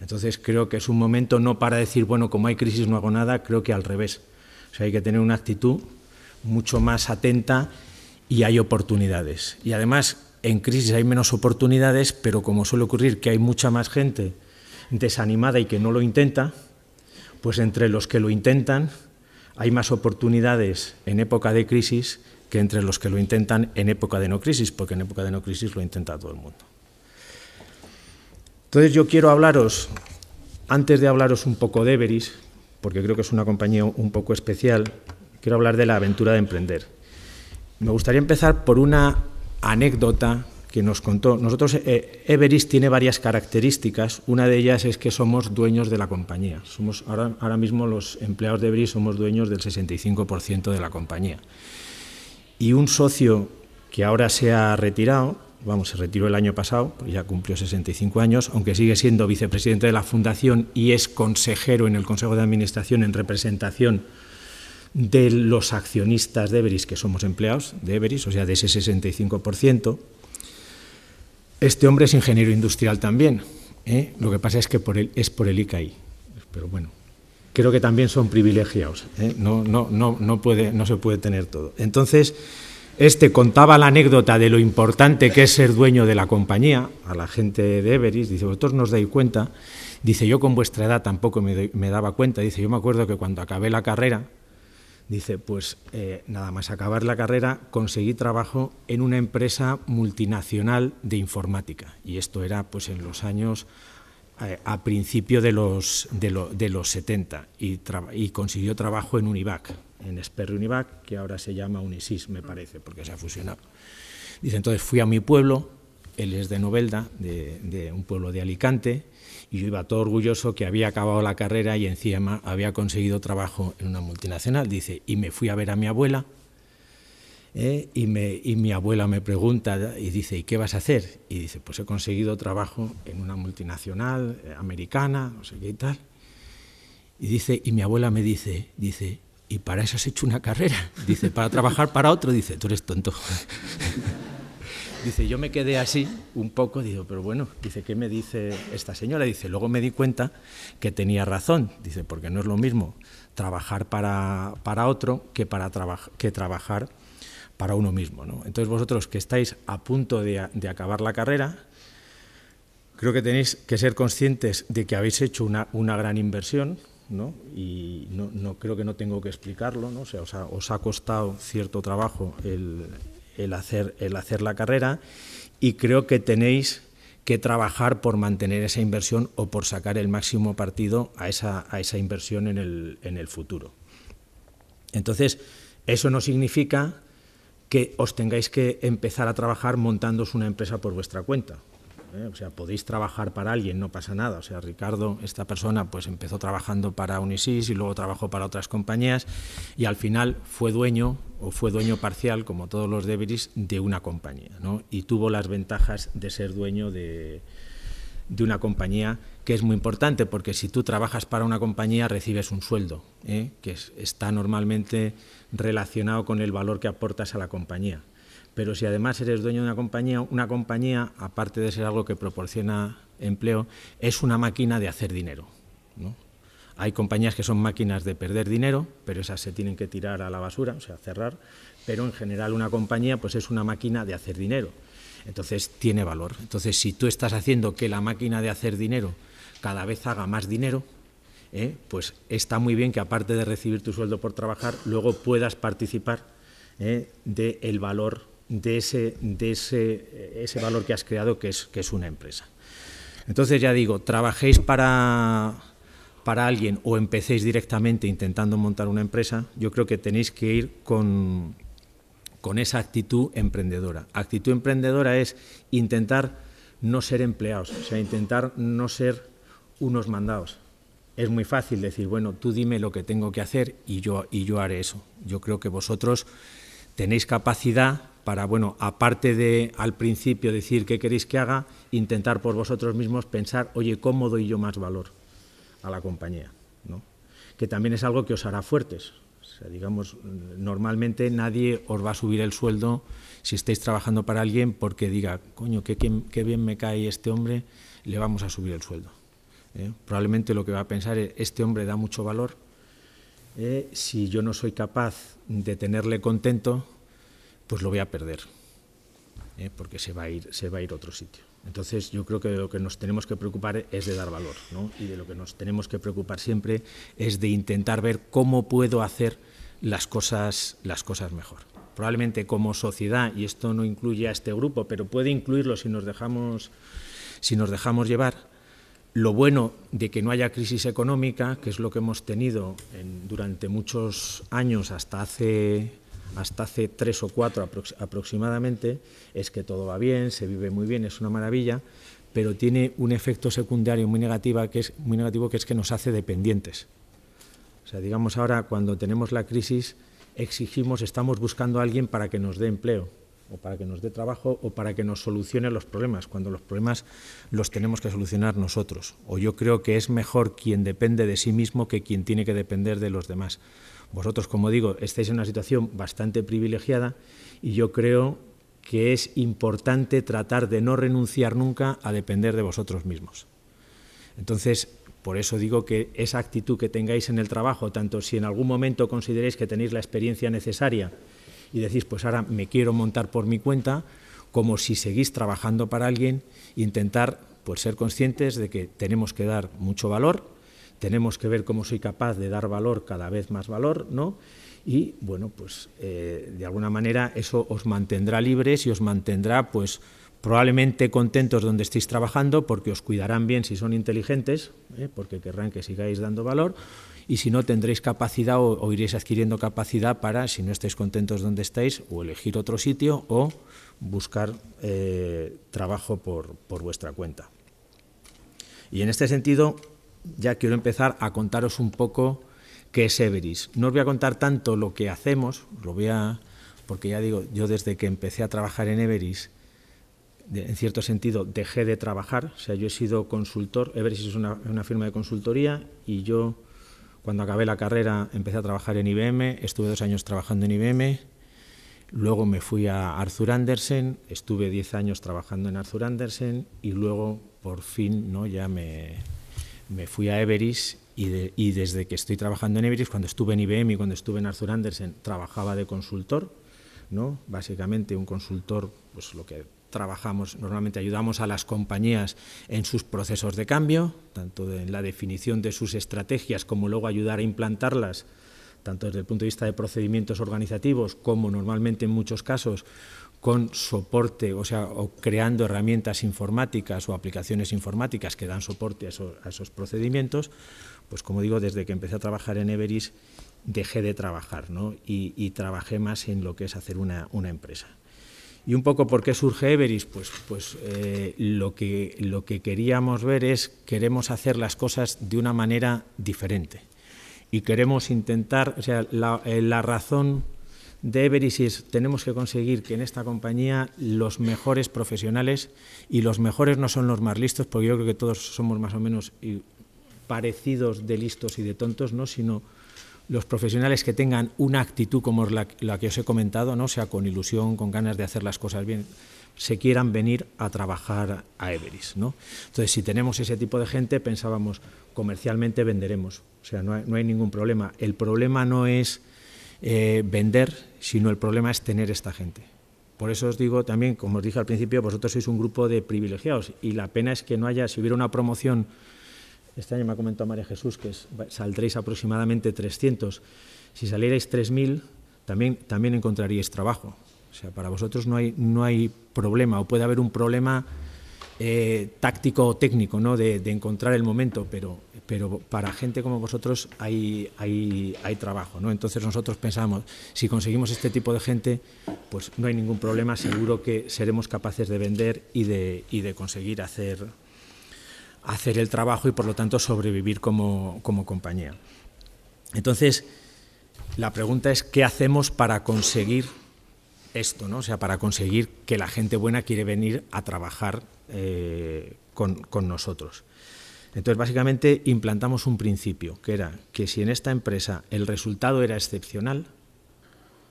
Entonces creo que es un momento no para decir, bueno, como hay crisis no hago nada, creo que al revés. Hay que tener una actitud mucho más atenta y hay oportunidades. Y además, en crisis hay menos oportunidades, pero como suele ocurrir que hay mucha más gente desanimada y que no lo intenta, pues entre los que lo intentan hay más oportunidades en época de crisis que entre los que lo intentan en época de no crisis, porque en época de no crisis lo intenta todo el mundo. Entonces yo quiero hablaros, antes de hablaros un poco de Everis, porque creo que es una compañía un poco especial, quiero hablar de la aventura de emprender. Me gustaría empezar por una anécdota que nos contó. Nosotros, eh, Everis tiene varias características. Una de ellas es que somos dueños de la compañía. Somos, ahora, ahora mismo los empleados de Everis somos dueños del 65% de la compañía. Y un socio que ahora se ha retirado, vamos, se retiró el año pasado, pues ya cumplió 65 años, aunque sigue siendo vicepresidente de la Fundación y es consejero en el Consejo de Administración en representación de los accionistas de Everis, que somos empleados de Everis, o sea, de ese 65%. Este hombre es ingeniero industrial también, ¿eh? lo que pasa es que es por el ICAI, pero bueno, creo que también son privilegiados, ¿eh? no, no, no, no, puede, no se puede tener todo. Entonces, este contaba la anécdota de lo importante que es ser dueño de la compañía a la gente de Everis. Dice, vosotros no os dais cuenta. Dice, yo con vuestra edad tampoco me, daba cuenta. Dice, yo me acuerdo que cuando acabé la carrera, dice, pues eh, nada más acabar la carrera, conseguí trabajo en una empresa multinacional de informática. Y esto era pues en los años eh, a principio de los, de, los 70 y, consiguió trabajo en Univac en Esperri Univac, que ahora se llama Unisys, me parece, porque se ha fusionado. Dice, entonces fui a mi pueblo, él es de Novelda, de, un pueblo de Alicante, y yo iba todo orgulloso que había acabado la carrera y encima había conseguido trabajo en una multinacional. Dice, y me fui a ver a mi abuela, ¿eh? y, me, y mi abuela me pregunta, y dice, ¿y qué vas a hacer? Y dice, pues he conseguido trabajo en una multinacional eh, americana, no sé qué y tal. Y dice, y mi abuela me dice, dice, y para eso has hecho una carrera. Dice, para trabajar para otro, dice, tú eres tonto. Dice, yo me quedé así un poco, digo, pero bueno, dice, ¿qué me dice esta señora? Dice, luego me di cuenta que tenía razón, dice, porque no es lo mismo trabajar para, para otro que, para que trabajar para uno mismo. ¿no? Entonces vosotros que estáis a punto de, de acabar la carrera, creo que tenéis que ser conscientes de que habéis hecho una, una gran inversión, ¿no? y no, creo que no tengo que explicarlo, ¿no? o sea, os ha, costado cierto trabajo el, hacer, el hacer la carrera y creo que tenéis que trabajar por mantener esa inversión o por sacar el máximo partido a esa, a esa inversión en el, en el futuro. Entonces, eso no significa que os tengáis que empezar a trabajar montándos una empresa por vuestra cuenta. ¿Eh? O sea, podéis trabajar para alguien, no pasa nada. O sea, Ricardo, esta persona, pues empezó trabajando para Unisys y luego trabajó para otras compañías y al final fue dueño o fue dueño parcial, como todos los Deveris, de una compañía. ¿no? Y tuvo las ventajas de ser dueño de, de una compañía que es muy importante porque si tú trabajas para una compañía recibes un sueldo ¿eh? que está normalmente relacionado con el valor que aportas a la compañía pero si además eres dueño de una compañía, una compañía, aparte de ser algo que proporciona empleo, es una máquina de hacer dinero. Hay compañías que son máquinas de perder dinero, pero esas se tienen que tirar a la basura, o sea, cerrar, pero en general una compañía pues es una máquina de hacer dinero. Entonces tiene valor. Entonces, si tú estás haciendo que la máquina de hacer dinero cada vez haga más dinero, ¿eh? pues está muy bien que aparte de recibir tu sueldo por trabajar, luego puedas participar ¿eh? del valor de ese, de ese, ese valor que has creado, que es, que es una empresa. Entonces, ya digo, trabajéis para, para alguien o empecéis directamente intentando montar una empresa, yo creo que tenéis que ir con, con esa actitud emprendedora. Actitud emprendedora es intentar no ser empleados, o sea, intentar no ser unos mandados. Es muy fácil decir, bueno, tú dime lo que tengo que hacer y yo, y yo haré eso. Yo creo que vosotros tenéis capacidad para, bueno, aparte de al principio decir qué queréis que haga, intentar por vosotros mismos pensar, oye, ¿cómo doy yo más valor a la compañía? ¿no? Que también es algo que os hará fuertes. O sea, digamos, normalmente nadie os va a subir el sueldo si estáis trabajando para alguien porque diga, coño, qué, bien me cae este hombre, le vamos a subir el sueldo. ¿eh? Probablemente lo que va a pensar es, este hombre da mucho valor, ¿eh? si yo no soy capaz de tenerle contento, pues lo voy a perder, ¿eh? porque se va, a ir, se va a ir a otro sitio. Entonces yo creo que de lo que nos tenemos que preocupar es de dar valor, y de lo que nos tenemos que preocupar siempre es de intentar ver cómo puedo hacer las cosas, las cosas mejor. Probablemente como sociedad, y esto no incluye a este grupo, pero puede incluirlo si nos dejamos, si nos dejamos llevar, lo bueno de que no haya crisis económica, que es lo que hemos tenido durante muchos años hasta hace, hasta hace tres o cuatro aproximadamente, es que todo va bien, se vive muy bien, es una maravilla, pero tiene un efecto secundario muy, negativa, que es, muy negativo que es que nos hace dependientes. O sea, digamos ahora cuando tenemos la crisis exigimos, estamos buscando a alguien para que nos dé empleo o para que nos dé trabajo o para que nos solucione los problemas, cuando los problemas los tenemos que solucionar nosotros. O yo creo que es mejor quien depende de sí mismo que quien tiene que depender de los demás. Vosotros, como digo, estáis en una situación bastante privilegiada y yo creo que es importante tratar de no renunciar nunca a depender de vosotros mismos. Entonces, por eso digo que esa actitud que tengáis en el trabajo, tanto si en algún momento consideréis que tenéis la experiencia necesaria y decís, pues ahora me quiero montar por mi cuenta, como si seguís trabajando para alguien, intentar pues, ser conscientes de que tenemos que dar mucho valor, tenemos que ver cómo soy capaz de dar valor, cada vez más valor, ¿no? Y bueno, pues eh, de alguna manera eso os mantendrá libres y os mantendrá pues probablemente contentos donde estéis trabajando porque os cuidarán bien si son inteligentes, ¿eh? porque querrán que sigáis dando valor, y si no tendréis capacidad o, iréis adquiriendo capacidad para, si no estáis contentos donde estáis, o elegir otro sitio o buscar eh, trabajo por, por vuestra cuenta. Y en este sentido, ya quiero empezar a contaros un poco qué es Everis. No os voy a contar tanto lo que hacemos, lo voy a, porque ya digo, yo desde que empecé a trabajar en Everis, en cierto sentido, dejé de trabajar. O sea, yo he sido consultor. Everis es una, una firma de consultoría y yo cuando acabé la carrera empecé a trabajar en IBM, estuve dos años trabajando en IBM, luego me fui a Arthur Andersen, estuve diez años trabajando en Arthur Andersen y luego por fin ¿no? ya me, me fui a Everis y, desde que estoy trabajando en Everis, cuando estuve en IBM y cuando estuve en Arthur Andersen, trabajaba de consultor, ¿no? básicamente un consultor, pues lo que trabajamos, normalmente ayudamos a las compañías en sus procesos de cambio, tanto en la definición de sus estrategias como luego ayudar a implantarlas, tanto desde el punto de vista de procedimientos organizativos como normalmente en muchos casos con soporte, o sea, o creando herramientas informáticas o aplicaciones informáticas que dan soporte a esos, procedimientos, pues como digo, desde que empecé a trabajar en Everis dejé de trabajar ¿no? y, trabajé más en lo que es hacer una empresa. ¿Y un poco por qué surge Everis? Pues, pues eh, lo, que, lo que queríamos ver es, queremos hacer las cosas de una manera diferente. Y queremos intentar, o sea, la, eh, la razón de Everis es, tenemos que conseguir que en esta compañía los mejores profesionales, y los mejores no son los más listos, porque yo creo que todos somos más o menos parecidos de listos y de tontos, ¿no? sino los profesionales que tengan una actitud como la, que os he comentado, ¿no? sea con ilusión, con ganas de hacer las cosas bien, se quieran venir a trabajar a Everis. ¿no? Entonces, si tenemos ese tipo de gente, pensábamos, comercialmente venderemos, o sea, no hay, ningún problema. El problema no es eh, vender, sino el problema es tener esta gente. Por eso os digo también, como os dije al principio, vosotros sois un grupo de privilegiados y la pena es que no haya, si hubiera una promoción este año me ha comentado María Jesús que saldréis aproximadamente 300. Si salierais 3.000, también, también encontraríais trabajo. O sea, para vosotros no hay, no hay problema, o puede haber un problema eh, táctico o técnico ¿no? de, encontrar el momento, pero, pero para gente como vosotros hay, hay, hay trabajo. ¿no? Entonces nosotros pensamos, si conseguimos este tipo de gente, pues no hay ningún problema, seguro que seremos capaces de vender y de, y de conseguir hacer hacer el trabajo y por lo tanto sobrevivir como, compañía. Entonces, la pregunta es qué hacemos para conseguir esto, ¿no? O sea, para conseguir que la gente buena quiere venir a trabajar eh, con, con, nosotros. Entonces, básicamente implantamos un principio, que era que si en esta empresa el resultado era excepcional,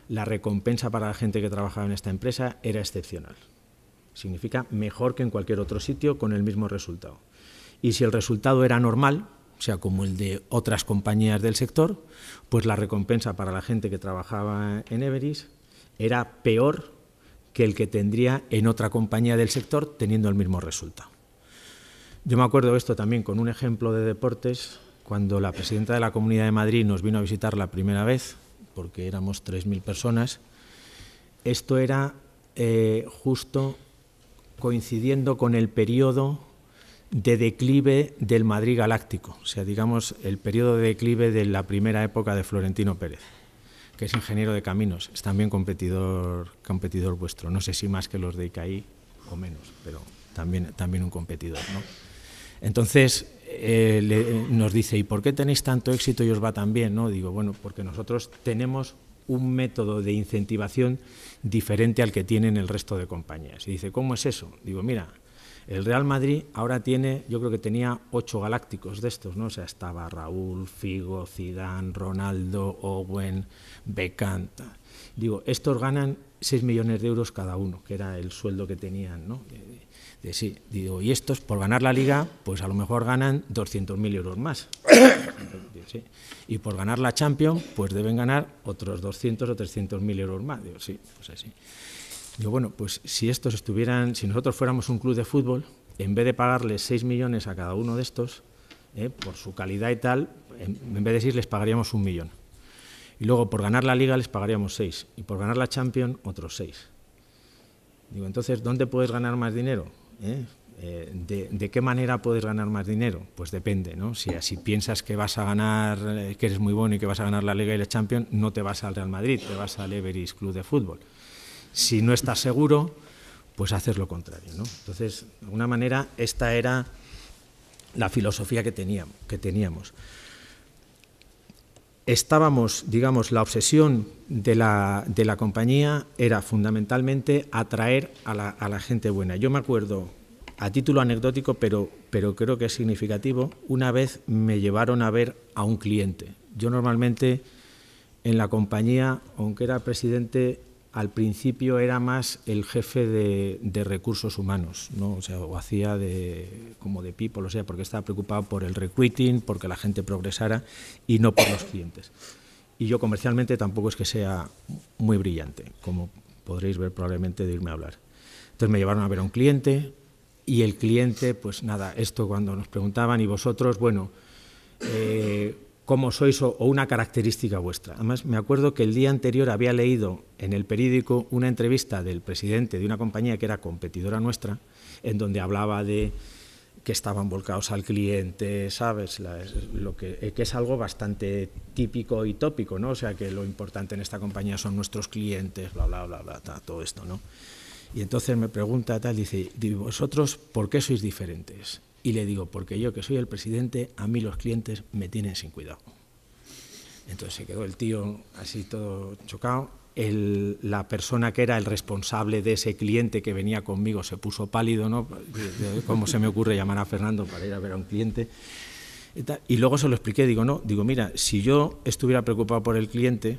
la recompensa para la gente que trabajaba en esta empresa era excepcional. Significa mejor que en cualquier otro sitio con el mismo resultado y si el resultado era normal, o sea, como el de otras compañías del sector, pues la recompensa para la gente que trabajaba en Everis era peor que el que tendría en otra compañía del sector teniendo el mismo resultado. Yo me acuerdo esto también con un ejemplo de deportes, cuando la presidenta de la Comunidad de Madrid nos vino a visitar la primera vez, porque éramos 3.000 personas, esto era eh, justo coincidiendo con el periodo de declive del Madrid Galáctico, o sea, digamos, el periodo de declive de la primera época de Florentino Pérez, que es ingeniero de caminos, es también competidor, competidor vuestro, no sé si más que los de ICAI o menos, pero también, también un competidor. ¿no? Entonces, eh, nos dice, ¿y por qué tenéis tanto éxito y os va tan bien? ¿no? Digo, bueno, porque nosotros tenemos un método de incentivación diferente al que tienen el resto de compañías. Y dice, ¿cómo es eso? Digo, mira, el Real Madrid ahora tiene, yo creo que tenía ocho galácticos de estos, ¿no? O sea, estaba Raúl, Figo, Zidane, Ronaldo, Owen, Beckham. Digo, estos ganan 6 millones de euros cada uno, que era el sueldo que tenían, ¿no? De, sí, digo, y estos por ganar la liga, pues a lo mejor ganan 200.000 euros más. Y por ganar la Champions, pues deben ganar otros 200 o 300.000 euros más. Digo, sí, pues así. Digo, bueno, pues si estos estuvieran, si nosotros fuéramos un club de fútbol, en vez de pagarles 6 millones a cada uno de estos, eh, por su calidad y tal, en, en vez de 6 les pagaríamos un millón. Y luego por ganar la liga les pagaríamos 6 y por ganar la Champions otros 6. Digo, entonces, ¿dónde puedes ganar más dinero? ¿Eh? Eh, de, qué manera puedes ganar más dinero? Pues depende, ¿no? Si, si piensas que vas a ganar, eh, que eres muy bueno y que vas a ganar la Liga y la Champions, no te vas al Real Madrid, te vas al Everest Club de Fútbol. Si no estás seguro, pues haces lo contrario, ¿no? Entonces, de alguna manera, esta era la filosofía que teníamos. Que teníamos. Estábamos, digamos, la obsesión de la, de la compañía era fundamentalmente atraer a la, a la gente buena. Yo me acuerdo a título anecdótico, pero, pero creo que es significativo, una vez me llevaron a ver a un cliente. Yo normalmente en la compañía, aunque era presidente, al principio era más el jefe de, recursos humanos, ¿no? o sea, o hacía de, como de people, o sea, porque estaba preocupado por el recruiting, porque la gente progresara y no por los clientes. Y yo comercialmente tampoco es que sea muy brillante, como podréis ver probablemente de irme a hablar. Entonces me llevaron a ver a un cliente, y el cliente, pues nada, esto cuando nos preguntaban, y vosotros, bueno, eh, ¿cómo sois o, una característica vuestra? Además, me acuerdo que el día anterior había leído en el periódico una entrevista del presidente de una compañía que era competidora nuestra, en donde hablaba de que estaban volcados al cliente, ¿sabes? Lo que, que, es algo bastante típico y tópico, ¿no? O sea, que lo importante en esta compañía son nuestros clientes, bla, bla, bla, bla, todo esto, ¿no? Y entonces me pregunta tal, dice, ¿vosotros por qué sois diferentes? Y le digo, porque yo que soy el presidente, a mí los clientes me tienen sin cuidado. Entonces se quedó el tío así todo chocado. El, la persona que era el responsable de ese cliente que venía conmigo se puso pálido, ¿no? ¿Cómo se me ocurre llamar a Fernando para ir a ver a un cliente? Y luego se lo expliqué, digo, no, digo, mira, si yo estuviera preocupado por el cliente,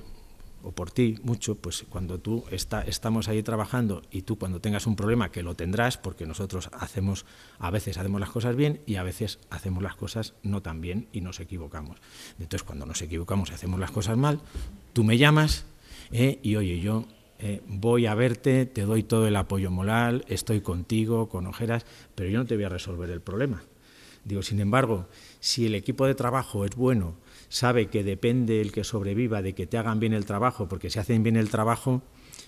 o por ti mucho, pues cuando tú está, estamos ahí trabajando y tú cuando tengas un problema, que lo tendrás, porque nosotros hacemos, a veces hacemos las cosas bien y a veces hacemos las cosas no tan bien y nos equivocamos. Entonces cuando nos equivocamos y hacemos las cosas mal, tú me llamas eh, y oye, yo eh, voy a verte, te doy todo el apoyo moral, estoy contigo, con ojeras, pero yo no te voy a resolver el problema. Digo, sin embargo, si el equipo de trabajo es bueno, sabe que depende el que sobreviva de que te hagan bien el trabajo, porque si hacen bien el trabajo,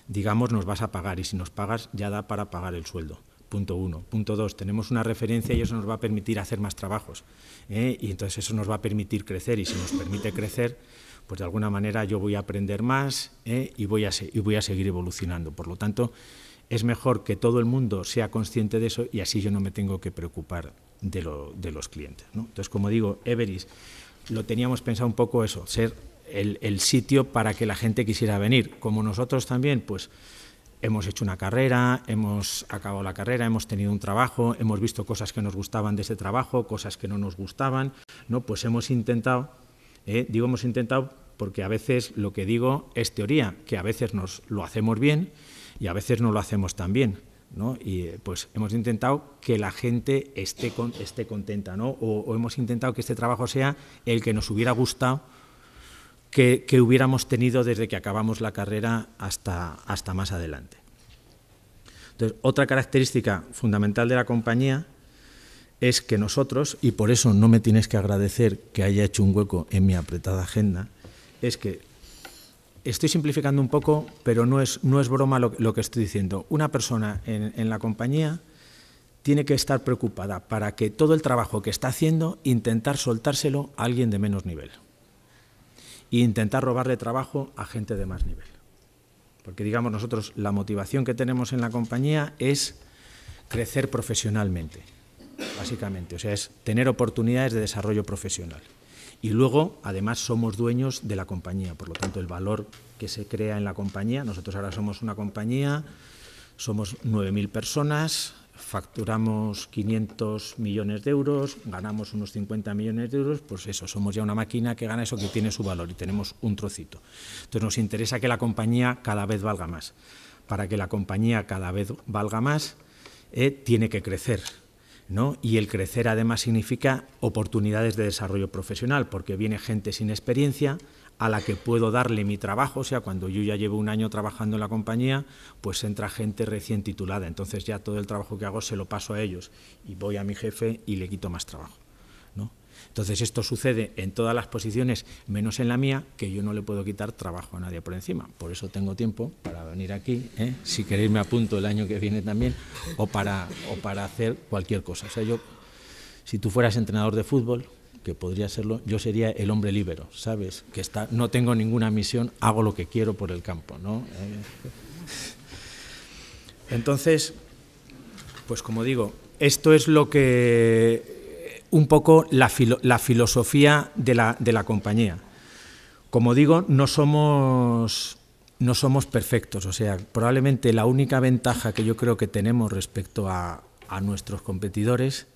digamos, nos vas a pagar y si nos pagas ya da para pagar el sueldo. Punto uno. Punto dos, tenemos una referencia y eso nos va a permitir hacer más trabajos. ¿eh? Y entonces eso nos va a permitir crecer y si nos permite crecer, pues de alguna manera yo voy a aprender más ¿eh? y, voy a y voy a seguir evolucionando. Por lo tanto, es mejor que todo el mundo sea consciente de eso y así yo no me tengo que preocupar de, lo, de los clientes. ¿no? Entonces, como digo, Everis lo teníamos pensado un poco eso, ser el, sitio para que la gente quisiera venir. Como nosotros también, pues hemos hecho una carrera, hemos acabado la carrera, hemos tenido un trabajo, hemos visto cosas que nos gustaban de ese trabajo, cosas que no nos gustaban, ¿no? Pues hemos intentado, eh, digo hemos intentado porque a veces lo que digo es teoría, que a veces nos lo hacemos bien y a veces no lo hacemos tan bien. Y pues hemos intentado que la gente esté, esté contenta, ¿no? O, o, hemos intentado que este trabajo sea el que nos hubiera gustado que, que hubiéramos tenido desde que acabamos la carrera hasta, hasta más adelante. Entonces, otra característica fundamental de la compañía es que nosotros, y por eso no me tienes que agradecer que haya hecho un hueco en mi apretada agenda, es que estoy simplificando un poco, pero no es, no es broma lo, que estoy diciendo. Una persona en, en, la compañía tiene que estar preocupada para que todo el trabajo que está haciendo intentar soltárselo a alguien de menos nivel e intentar robarle trabajo a gente de más nivel. Porque digamos nosotros la motivación que tenemos en la compañía es crecer profesionalmente, básicamente, o sea, es tener oportunidades de desarrollo profesional. Y luego, además, somos dueños de la compañía, por lo tanto, el valor que se crea en la compañía, nosotros ahora somos una compañía, somos 9.000 personas, facturamos 500 millones de euros, ganamos unos 50 millones de euros, pues eso, somos ya una máquina que gana eso que tiene su valor y tenemos un trocito. Entonces nos interesa que la compañía cada vez valga más. Para que la compañía cada vez valga más, eh, tiene que crecer. ¿No? Y el crecer además significa oportunidades de desarrollo profesional, porque viene gente sin experiencia, a la que puedo darle mi trabajo, o sea, cuando yo ya llevo un año trabajando en la compañía, pues entra gente recién titulada, entonces ya todo el trabajo que hago se lo paso a ellos y voy a mi jefe y le quito más trabajo. Entonces esto sucede en todas las posiciones, menos en la mía, que yo no le puedo quitar trabajo a nadie por encima. Por eso tengo tiempo para venir aquí, ¿eh? si queréis me apunto el año que viene también, o para, o para hacer cualquier cosa. O sea, yo, si tú fueras entrenador de fútbol, que podría serlo, yo sería el hombre libero, ¿sabes? Que está, no tengo ninguna misión, hago lo que quiero por el campo, ¿no? Eh, entonces, pues como digo, esto es lo que un poco la, la filosofía de la, de la, compañía. Como digo, no somos, no somos perfectos, o sea, probablemente la única ventaja que yo creo que tenemos respecto a, a nuestros competidores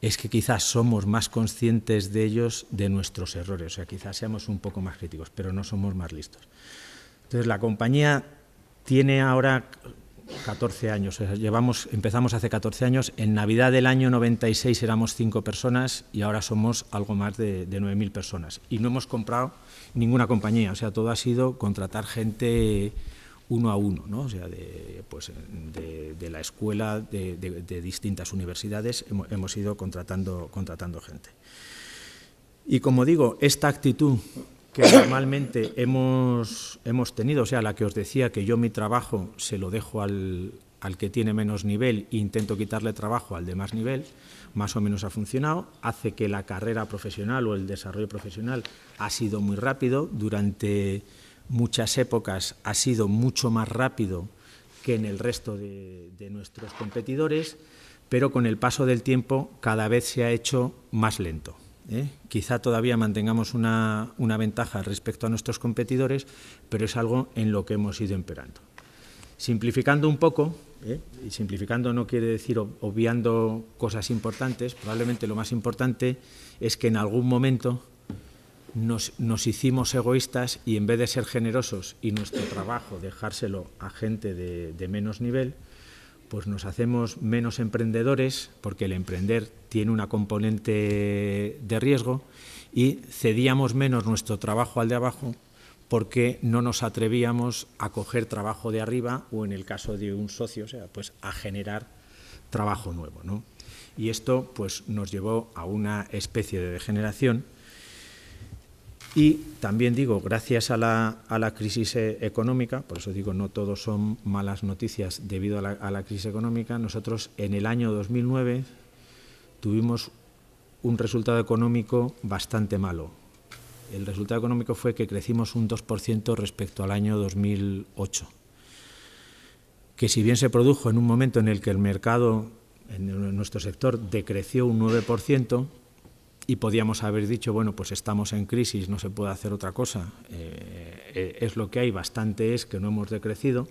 es que quizás somos más conscientes de ellos, de nuestros errores, o sea, quizás seamos un poco más críticos, pero no somos más listos. Entonces, la compañía tiene ahora 14 años, llevamos, empezamos hace 14 años, en Navidad del año 96 éramos 5 personas y ahora somos algo más de, de 9.000 personas. Y no hemos comprado ninguna compañía, o sea, todo ha sido contratar gente uno a uno, ¿no? o sea, de, pues, de, la escuela, de, distintas universidades, hemos, ido contratando, contratando gente. Y como digo, esta actitud que normalmente hemos, hemos tenido, o sea, la que os decía que yo mi trabajo se lo dejo al, al que tiene menos nivel e intento quitarle trabajo al de más nivel, más o menos ha funcionado, hace que la carrera profesional o el desarrollo profesional ha sido muy rápido durante muchas épocas ha sido mucho más rápido que en el resto de, nuestros competidores, pero con el paso del tiempo cada vez se ha hecho más lento. ¿Eh? Quizá todavía mantengamos una, ventaja respecto a nuestros competidores, pero es algo en lo que hemos ido emperando. Simplificando un poco, ¿eh? y simplificando no quiere decir obviando cosas importantes, probablemente lo más importante es que en algún momento nos, hicimos egoístas y en vez de ser generosos y nuestro trabajo dejárselo a gente de, menos nivel, pues nos hacemos menos emprendedores porque el emprender tiene una componente de riesgo y cedíamos menos nuestro trabajo al de abajo porque no nos atrevíamos a coger trabajo de arriba o en el caso de un socio, o sea, pues a generar trabajo nuevo, ¿no? Y esto pues nos llevó a una especie de degeneración y también digo, gracias a la, a la crisis eh, económica, por eso digo, no todos son malas noticias debido a la, a la crisis económica, nosotros en el año 2009 tuvimos un resultado económico bastante malo. El resultado económico fue que crecimos un 2% respecto al año 2008, que si bien se produjo en un momento en el que el mercado en nuestro sector decreció un 9%, y podíamos haber dicho, bueno, pues estamos en crisis, no se puede hacer otra cosa, eh, eh, es lo que hay, bastante es que no hemos decrecido,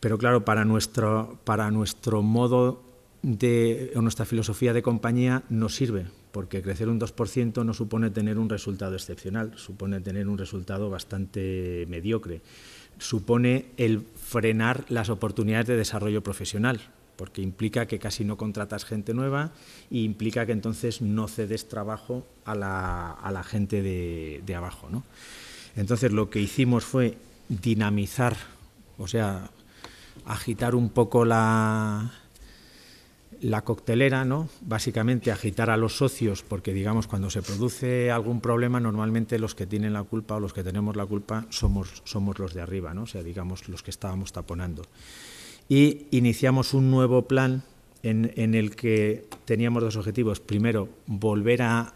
pero claro, para nuestro, para nuestro modo de, o nuestra filosofía de compañía nos sirve, porque crecer un 2% no supone tener un resultado excepcional, supone tener un resultado bastante mediocre, supone el frenar las oportunidades de desarrollo profesional, porque implica que casi no contratas gente nueva e implica que entonces no cedes trabajo a la, gente de, abajo. ¿no? Entonces lo que hicimos fue dinamizar, o sea, agitar un poco la, la coctelera, ¿no? Básicamente agitar a los socios, porque digamos cuando se produce algún problema, normalmente los que tienen la culpa o los que tenemos la culpa somos, somos los de arriba, ¿no? O sea, digamos los que estábamos taponando y iniciamos un nuevo plan en, el que teníamos dos objetivos. Primero, volver a,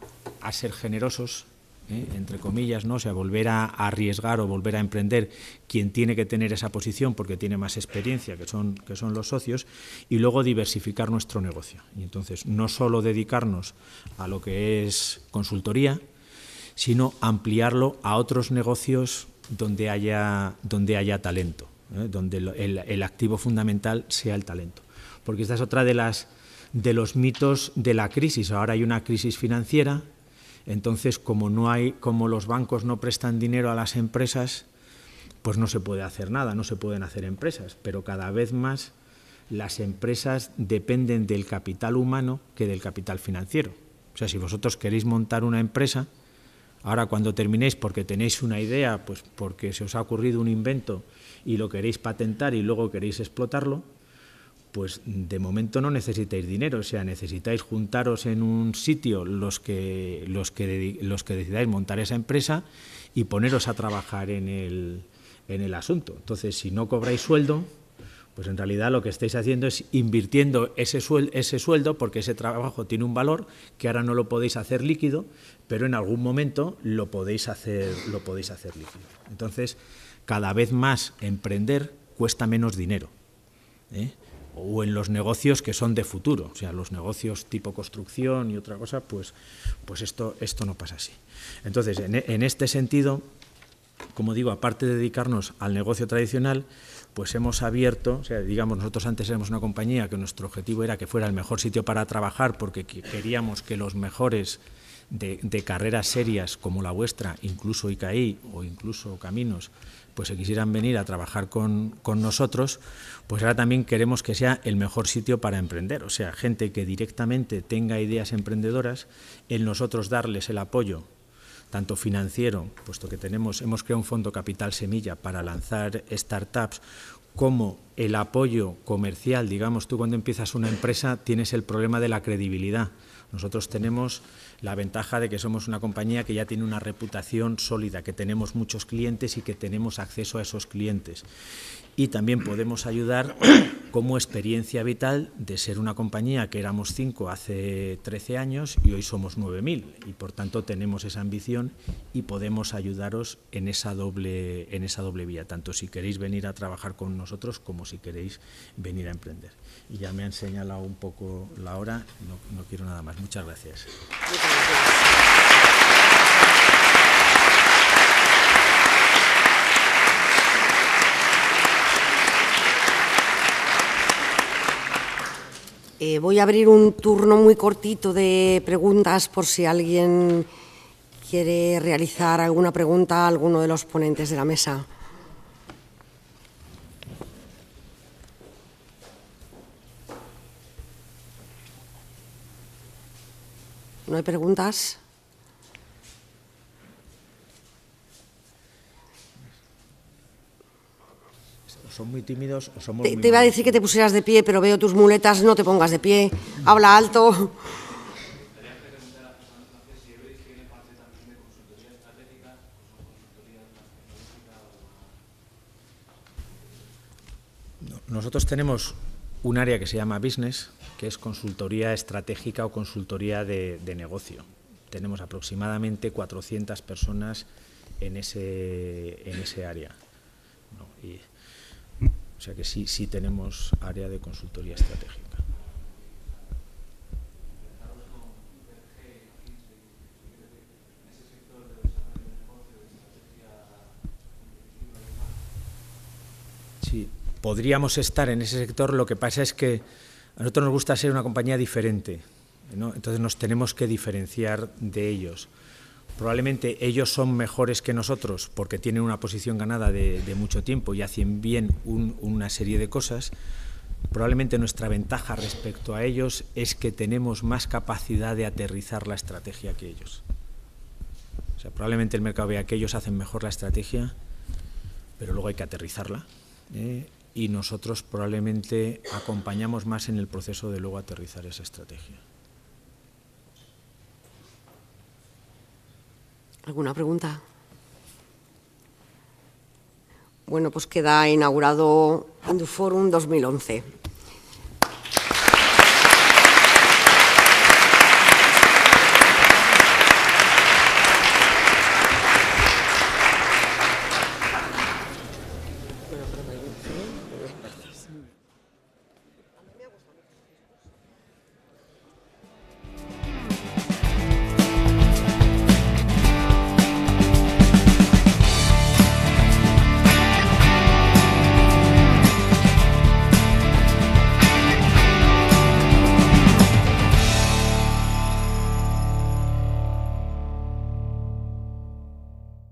ser generosos, ¿eh? entre comillas, ¿no? o sea, volver a, arriesgar o volver a emprender quien tiene que tener esa posición porque tiene más experiencia, que son, que son los socios, y luego diversificar nuestro negocio. Y entonces, no solo dedicarnos a lo que es consultoría, sino ampliarlo a otros negocios donde haya, donde haya talento, donde el activo fundamental sea el talento porque esta es otra de las de los mitos de la crisis. Ahora hay una crisis financiera, entonces como no hay, como los bancos no prestan dinero a las empresas, pues no se puede hacer nada, no se pueden hacer empresas. Pero cada vez más las empresas dependen del capital humano que del capital financiero. O sea, si vosotros queréis montar una empresa, ahora cuando terminéis porque tenéis una idea, pues porque se os ha ocurrido un invento y lo queréis patentar y luego queréis explotarlo, pues de momento no necesitáis dinero, o sea, necesitáis juntaros en un sitio los que, los que, los que decidáis montar esa empresa y poneros a trabajar en el, en el asunto. Entonces, si no cobráis sueldo, pues en realidad lo que estáis haciendo es invirtiendo ese sueldo, ese sueldo porque ese trabajo tiene un valor que ahora no lo podéis hacer líquido, pero en algún momento lo podéis hacer, lo podéis hacer líquido. Entonces, cada vez más emprender cuesta menos dinero. ¿eh? o en los negocios que son de futuro, o sea, los negocios tipo construcción y otra cosa, pues, pues esto, esto no pasa así. Entonces, en, este sentido, como digo, aparte de dedicarnos al negocio tradicional, pues hemos abierto, o sea, digamos, nosotros antes éramos una compañía que nuestro objetivo era que fuera el mejor sitio para trabajar porque queríamos que los mejores de, carreras serias como la vuestra, incluso ICAI o incluso Caminos, pues se quisieran venir a trabajar con, nosotros, pues ahora también queremos que sea el mejor sitio para emprender, o sea, gente que directamente tenga ideas emprendedoras, en nosotros darles el apoyo tanto financiero, puesto que tenemos, hemos creado un fondo capital semilla para lanzar startups, como el apoyo comercial, digamos, tú cuando empiezas una empresa tienes el problema de la credibilidad. Nosotros tenemos la ventaja de que somos una compañía que ya tiene una reputación sólida, que tenemos muchos clientes y que tenemos acceso a esos clientes. Y también podemos ayudar como experiencia vital de ser una compañía que éramos cinco hace 13 años y hoy somos 9.000 y por tanto tenemos esa ambición y podemos ayudaros en esa doble en esa doble vía, tanto si queréis venir a trabajar con nosotros como si queréis venir a emprender. Y ya me han señalado un poco la hora, no, no quiero nada más. Muchas gracias. Eh, voy a abrir un turno muy cortito de preguntas por si alguien quiere realizar alguna pregunta a alguno de los ponentes de la mesa. ¿No hay preguntas? son muy tímidos o somos te, te iba a decir que te pusieras de pie, pero veo tus muletas, no te pongas de pie. Habla alto. Nosotros tenemos un área que se llama business, que es consultoría estratégica o consultoría de, negocio. Tenemos aproximadamente 400 personas en ese, en ese área. o sea que sí, sí tenemos área de consultoría estratégica. Sí, podríamos estar en ese sector, lo que pasa es que a nosotros nos gusta ser una compañía diferente, entonces nos tenemos que diferenciar de ellos. Probablemente ellos son mejores que nosotros porque tienen una posición ganada de, mucho tiempo y hacen bien una serie de cosas. Probablemente nuestra ventaja respecto a ellos es que tenemos más capacidad de aterrizar la estrategia que ellos. O sea, probablemente el mercado vea que ellos hacen mejor la estrategia, pero luego hay que aterrizarla. ¿eh? Y nosotros probablemente acompañamos más en el proceso de luego aterrizar esa estrategia. ¿Alguna pregunta? Bueno, pues queda inaugurado Induforum 2011.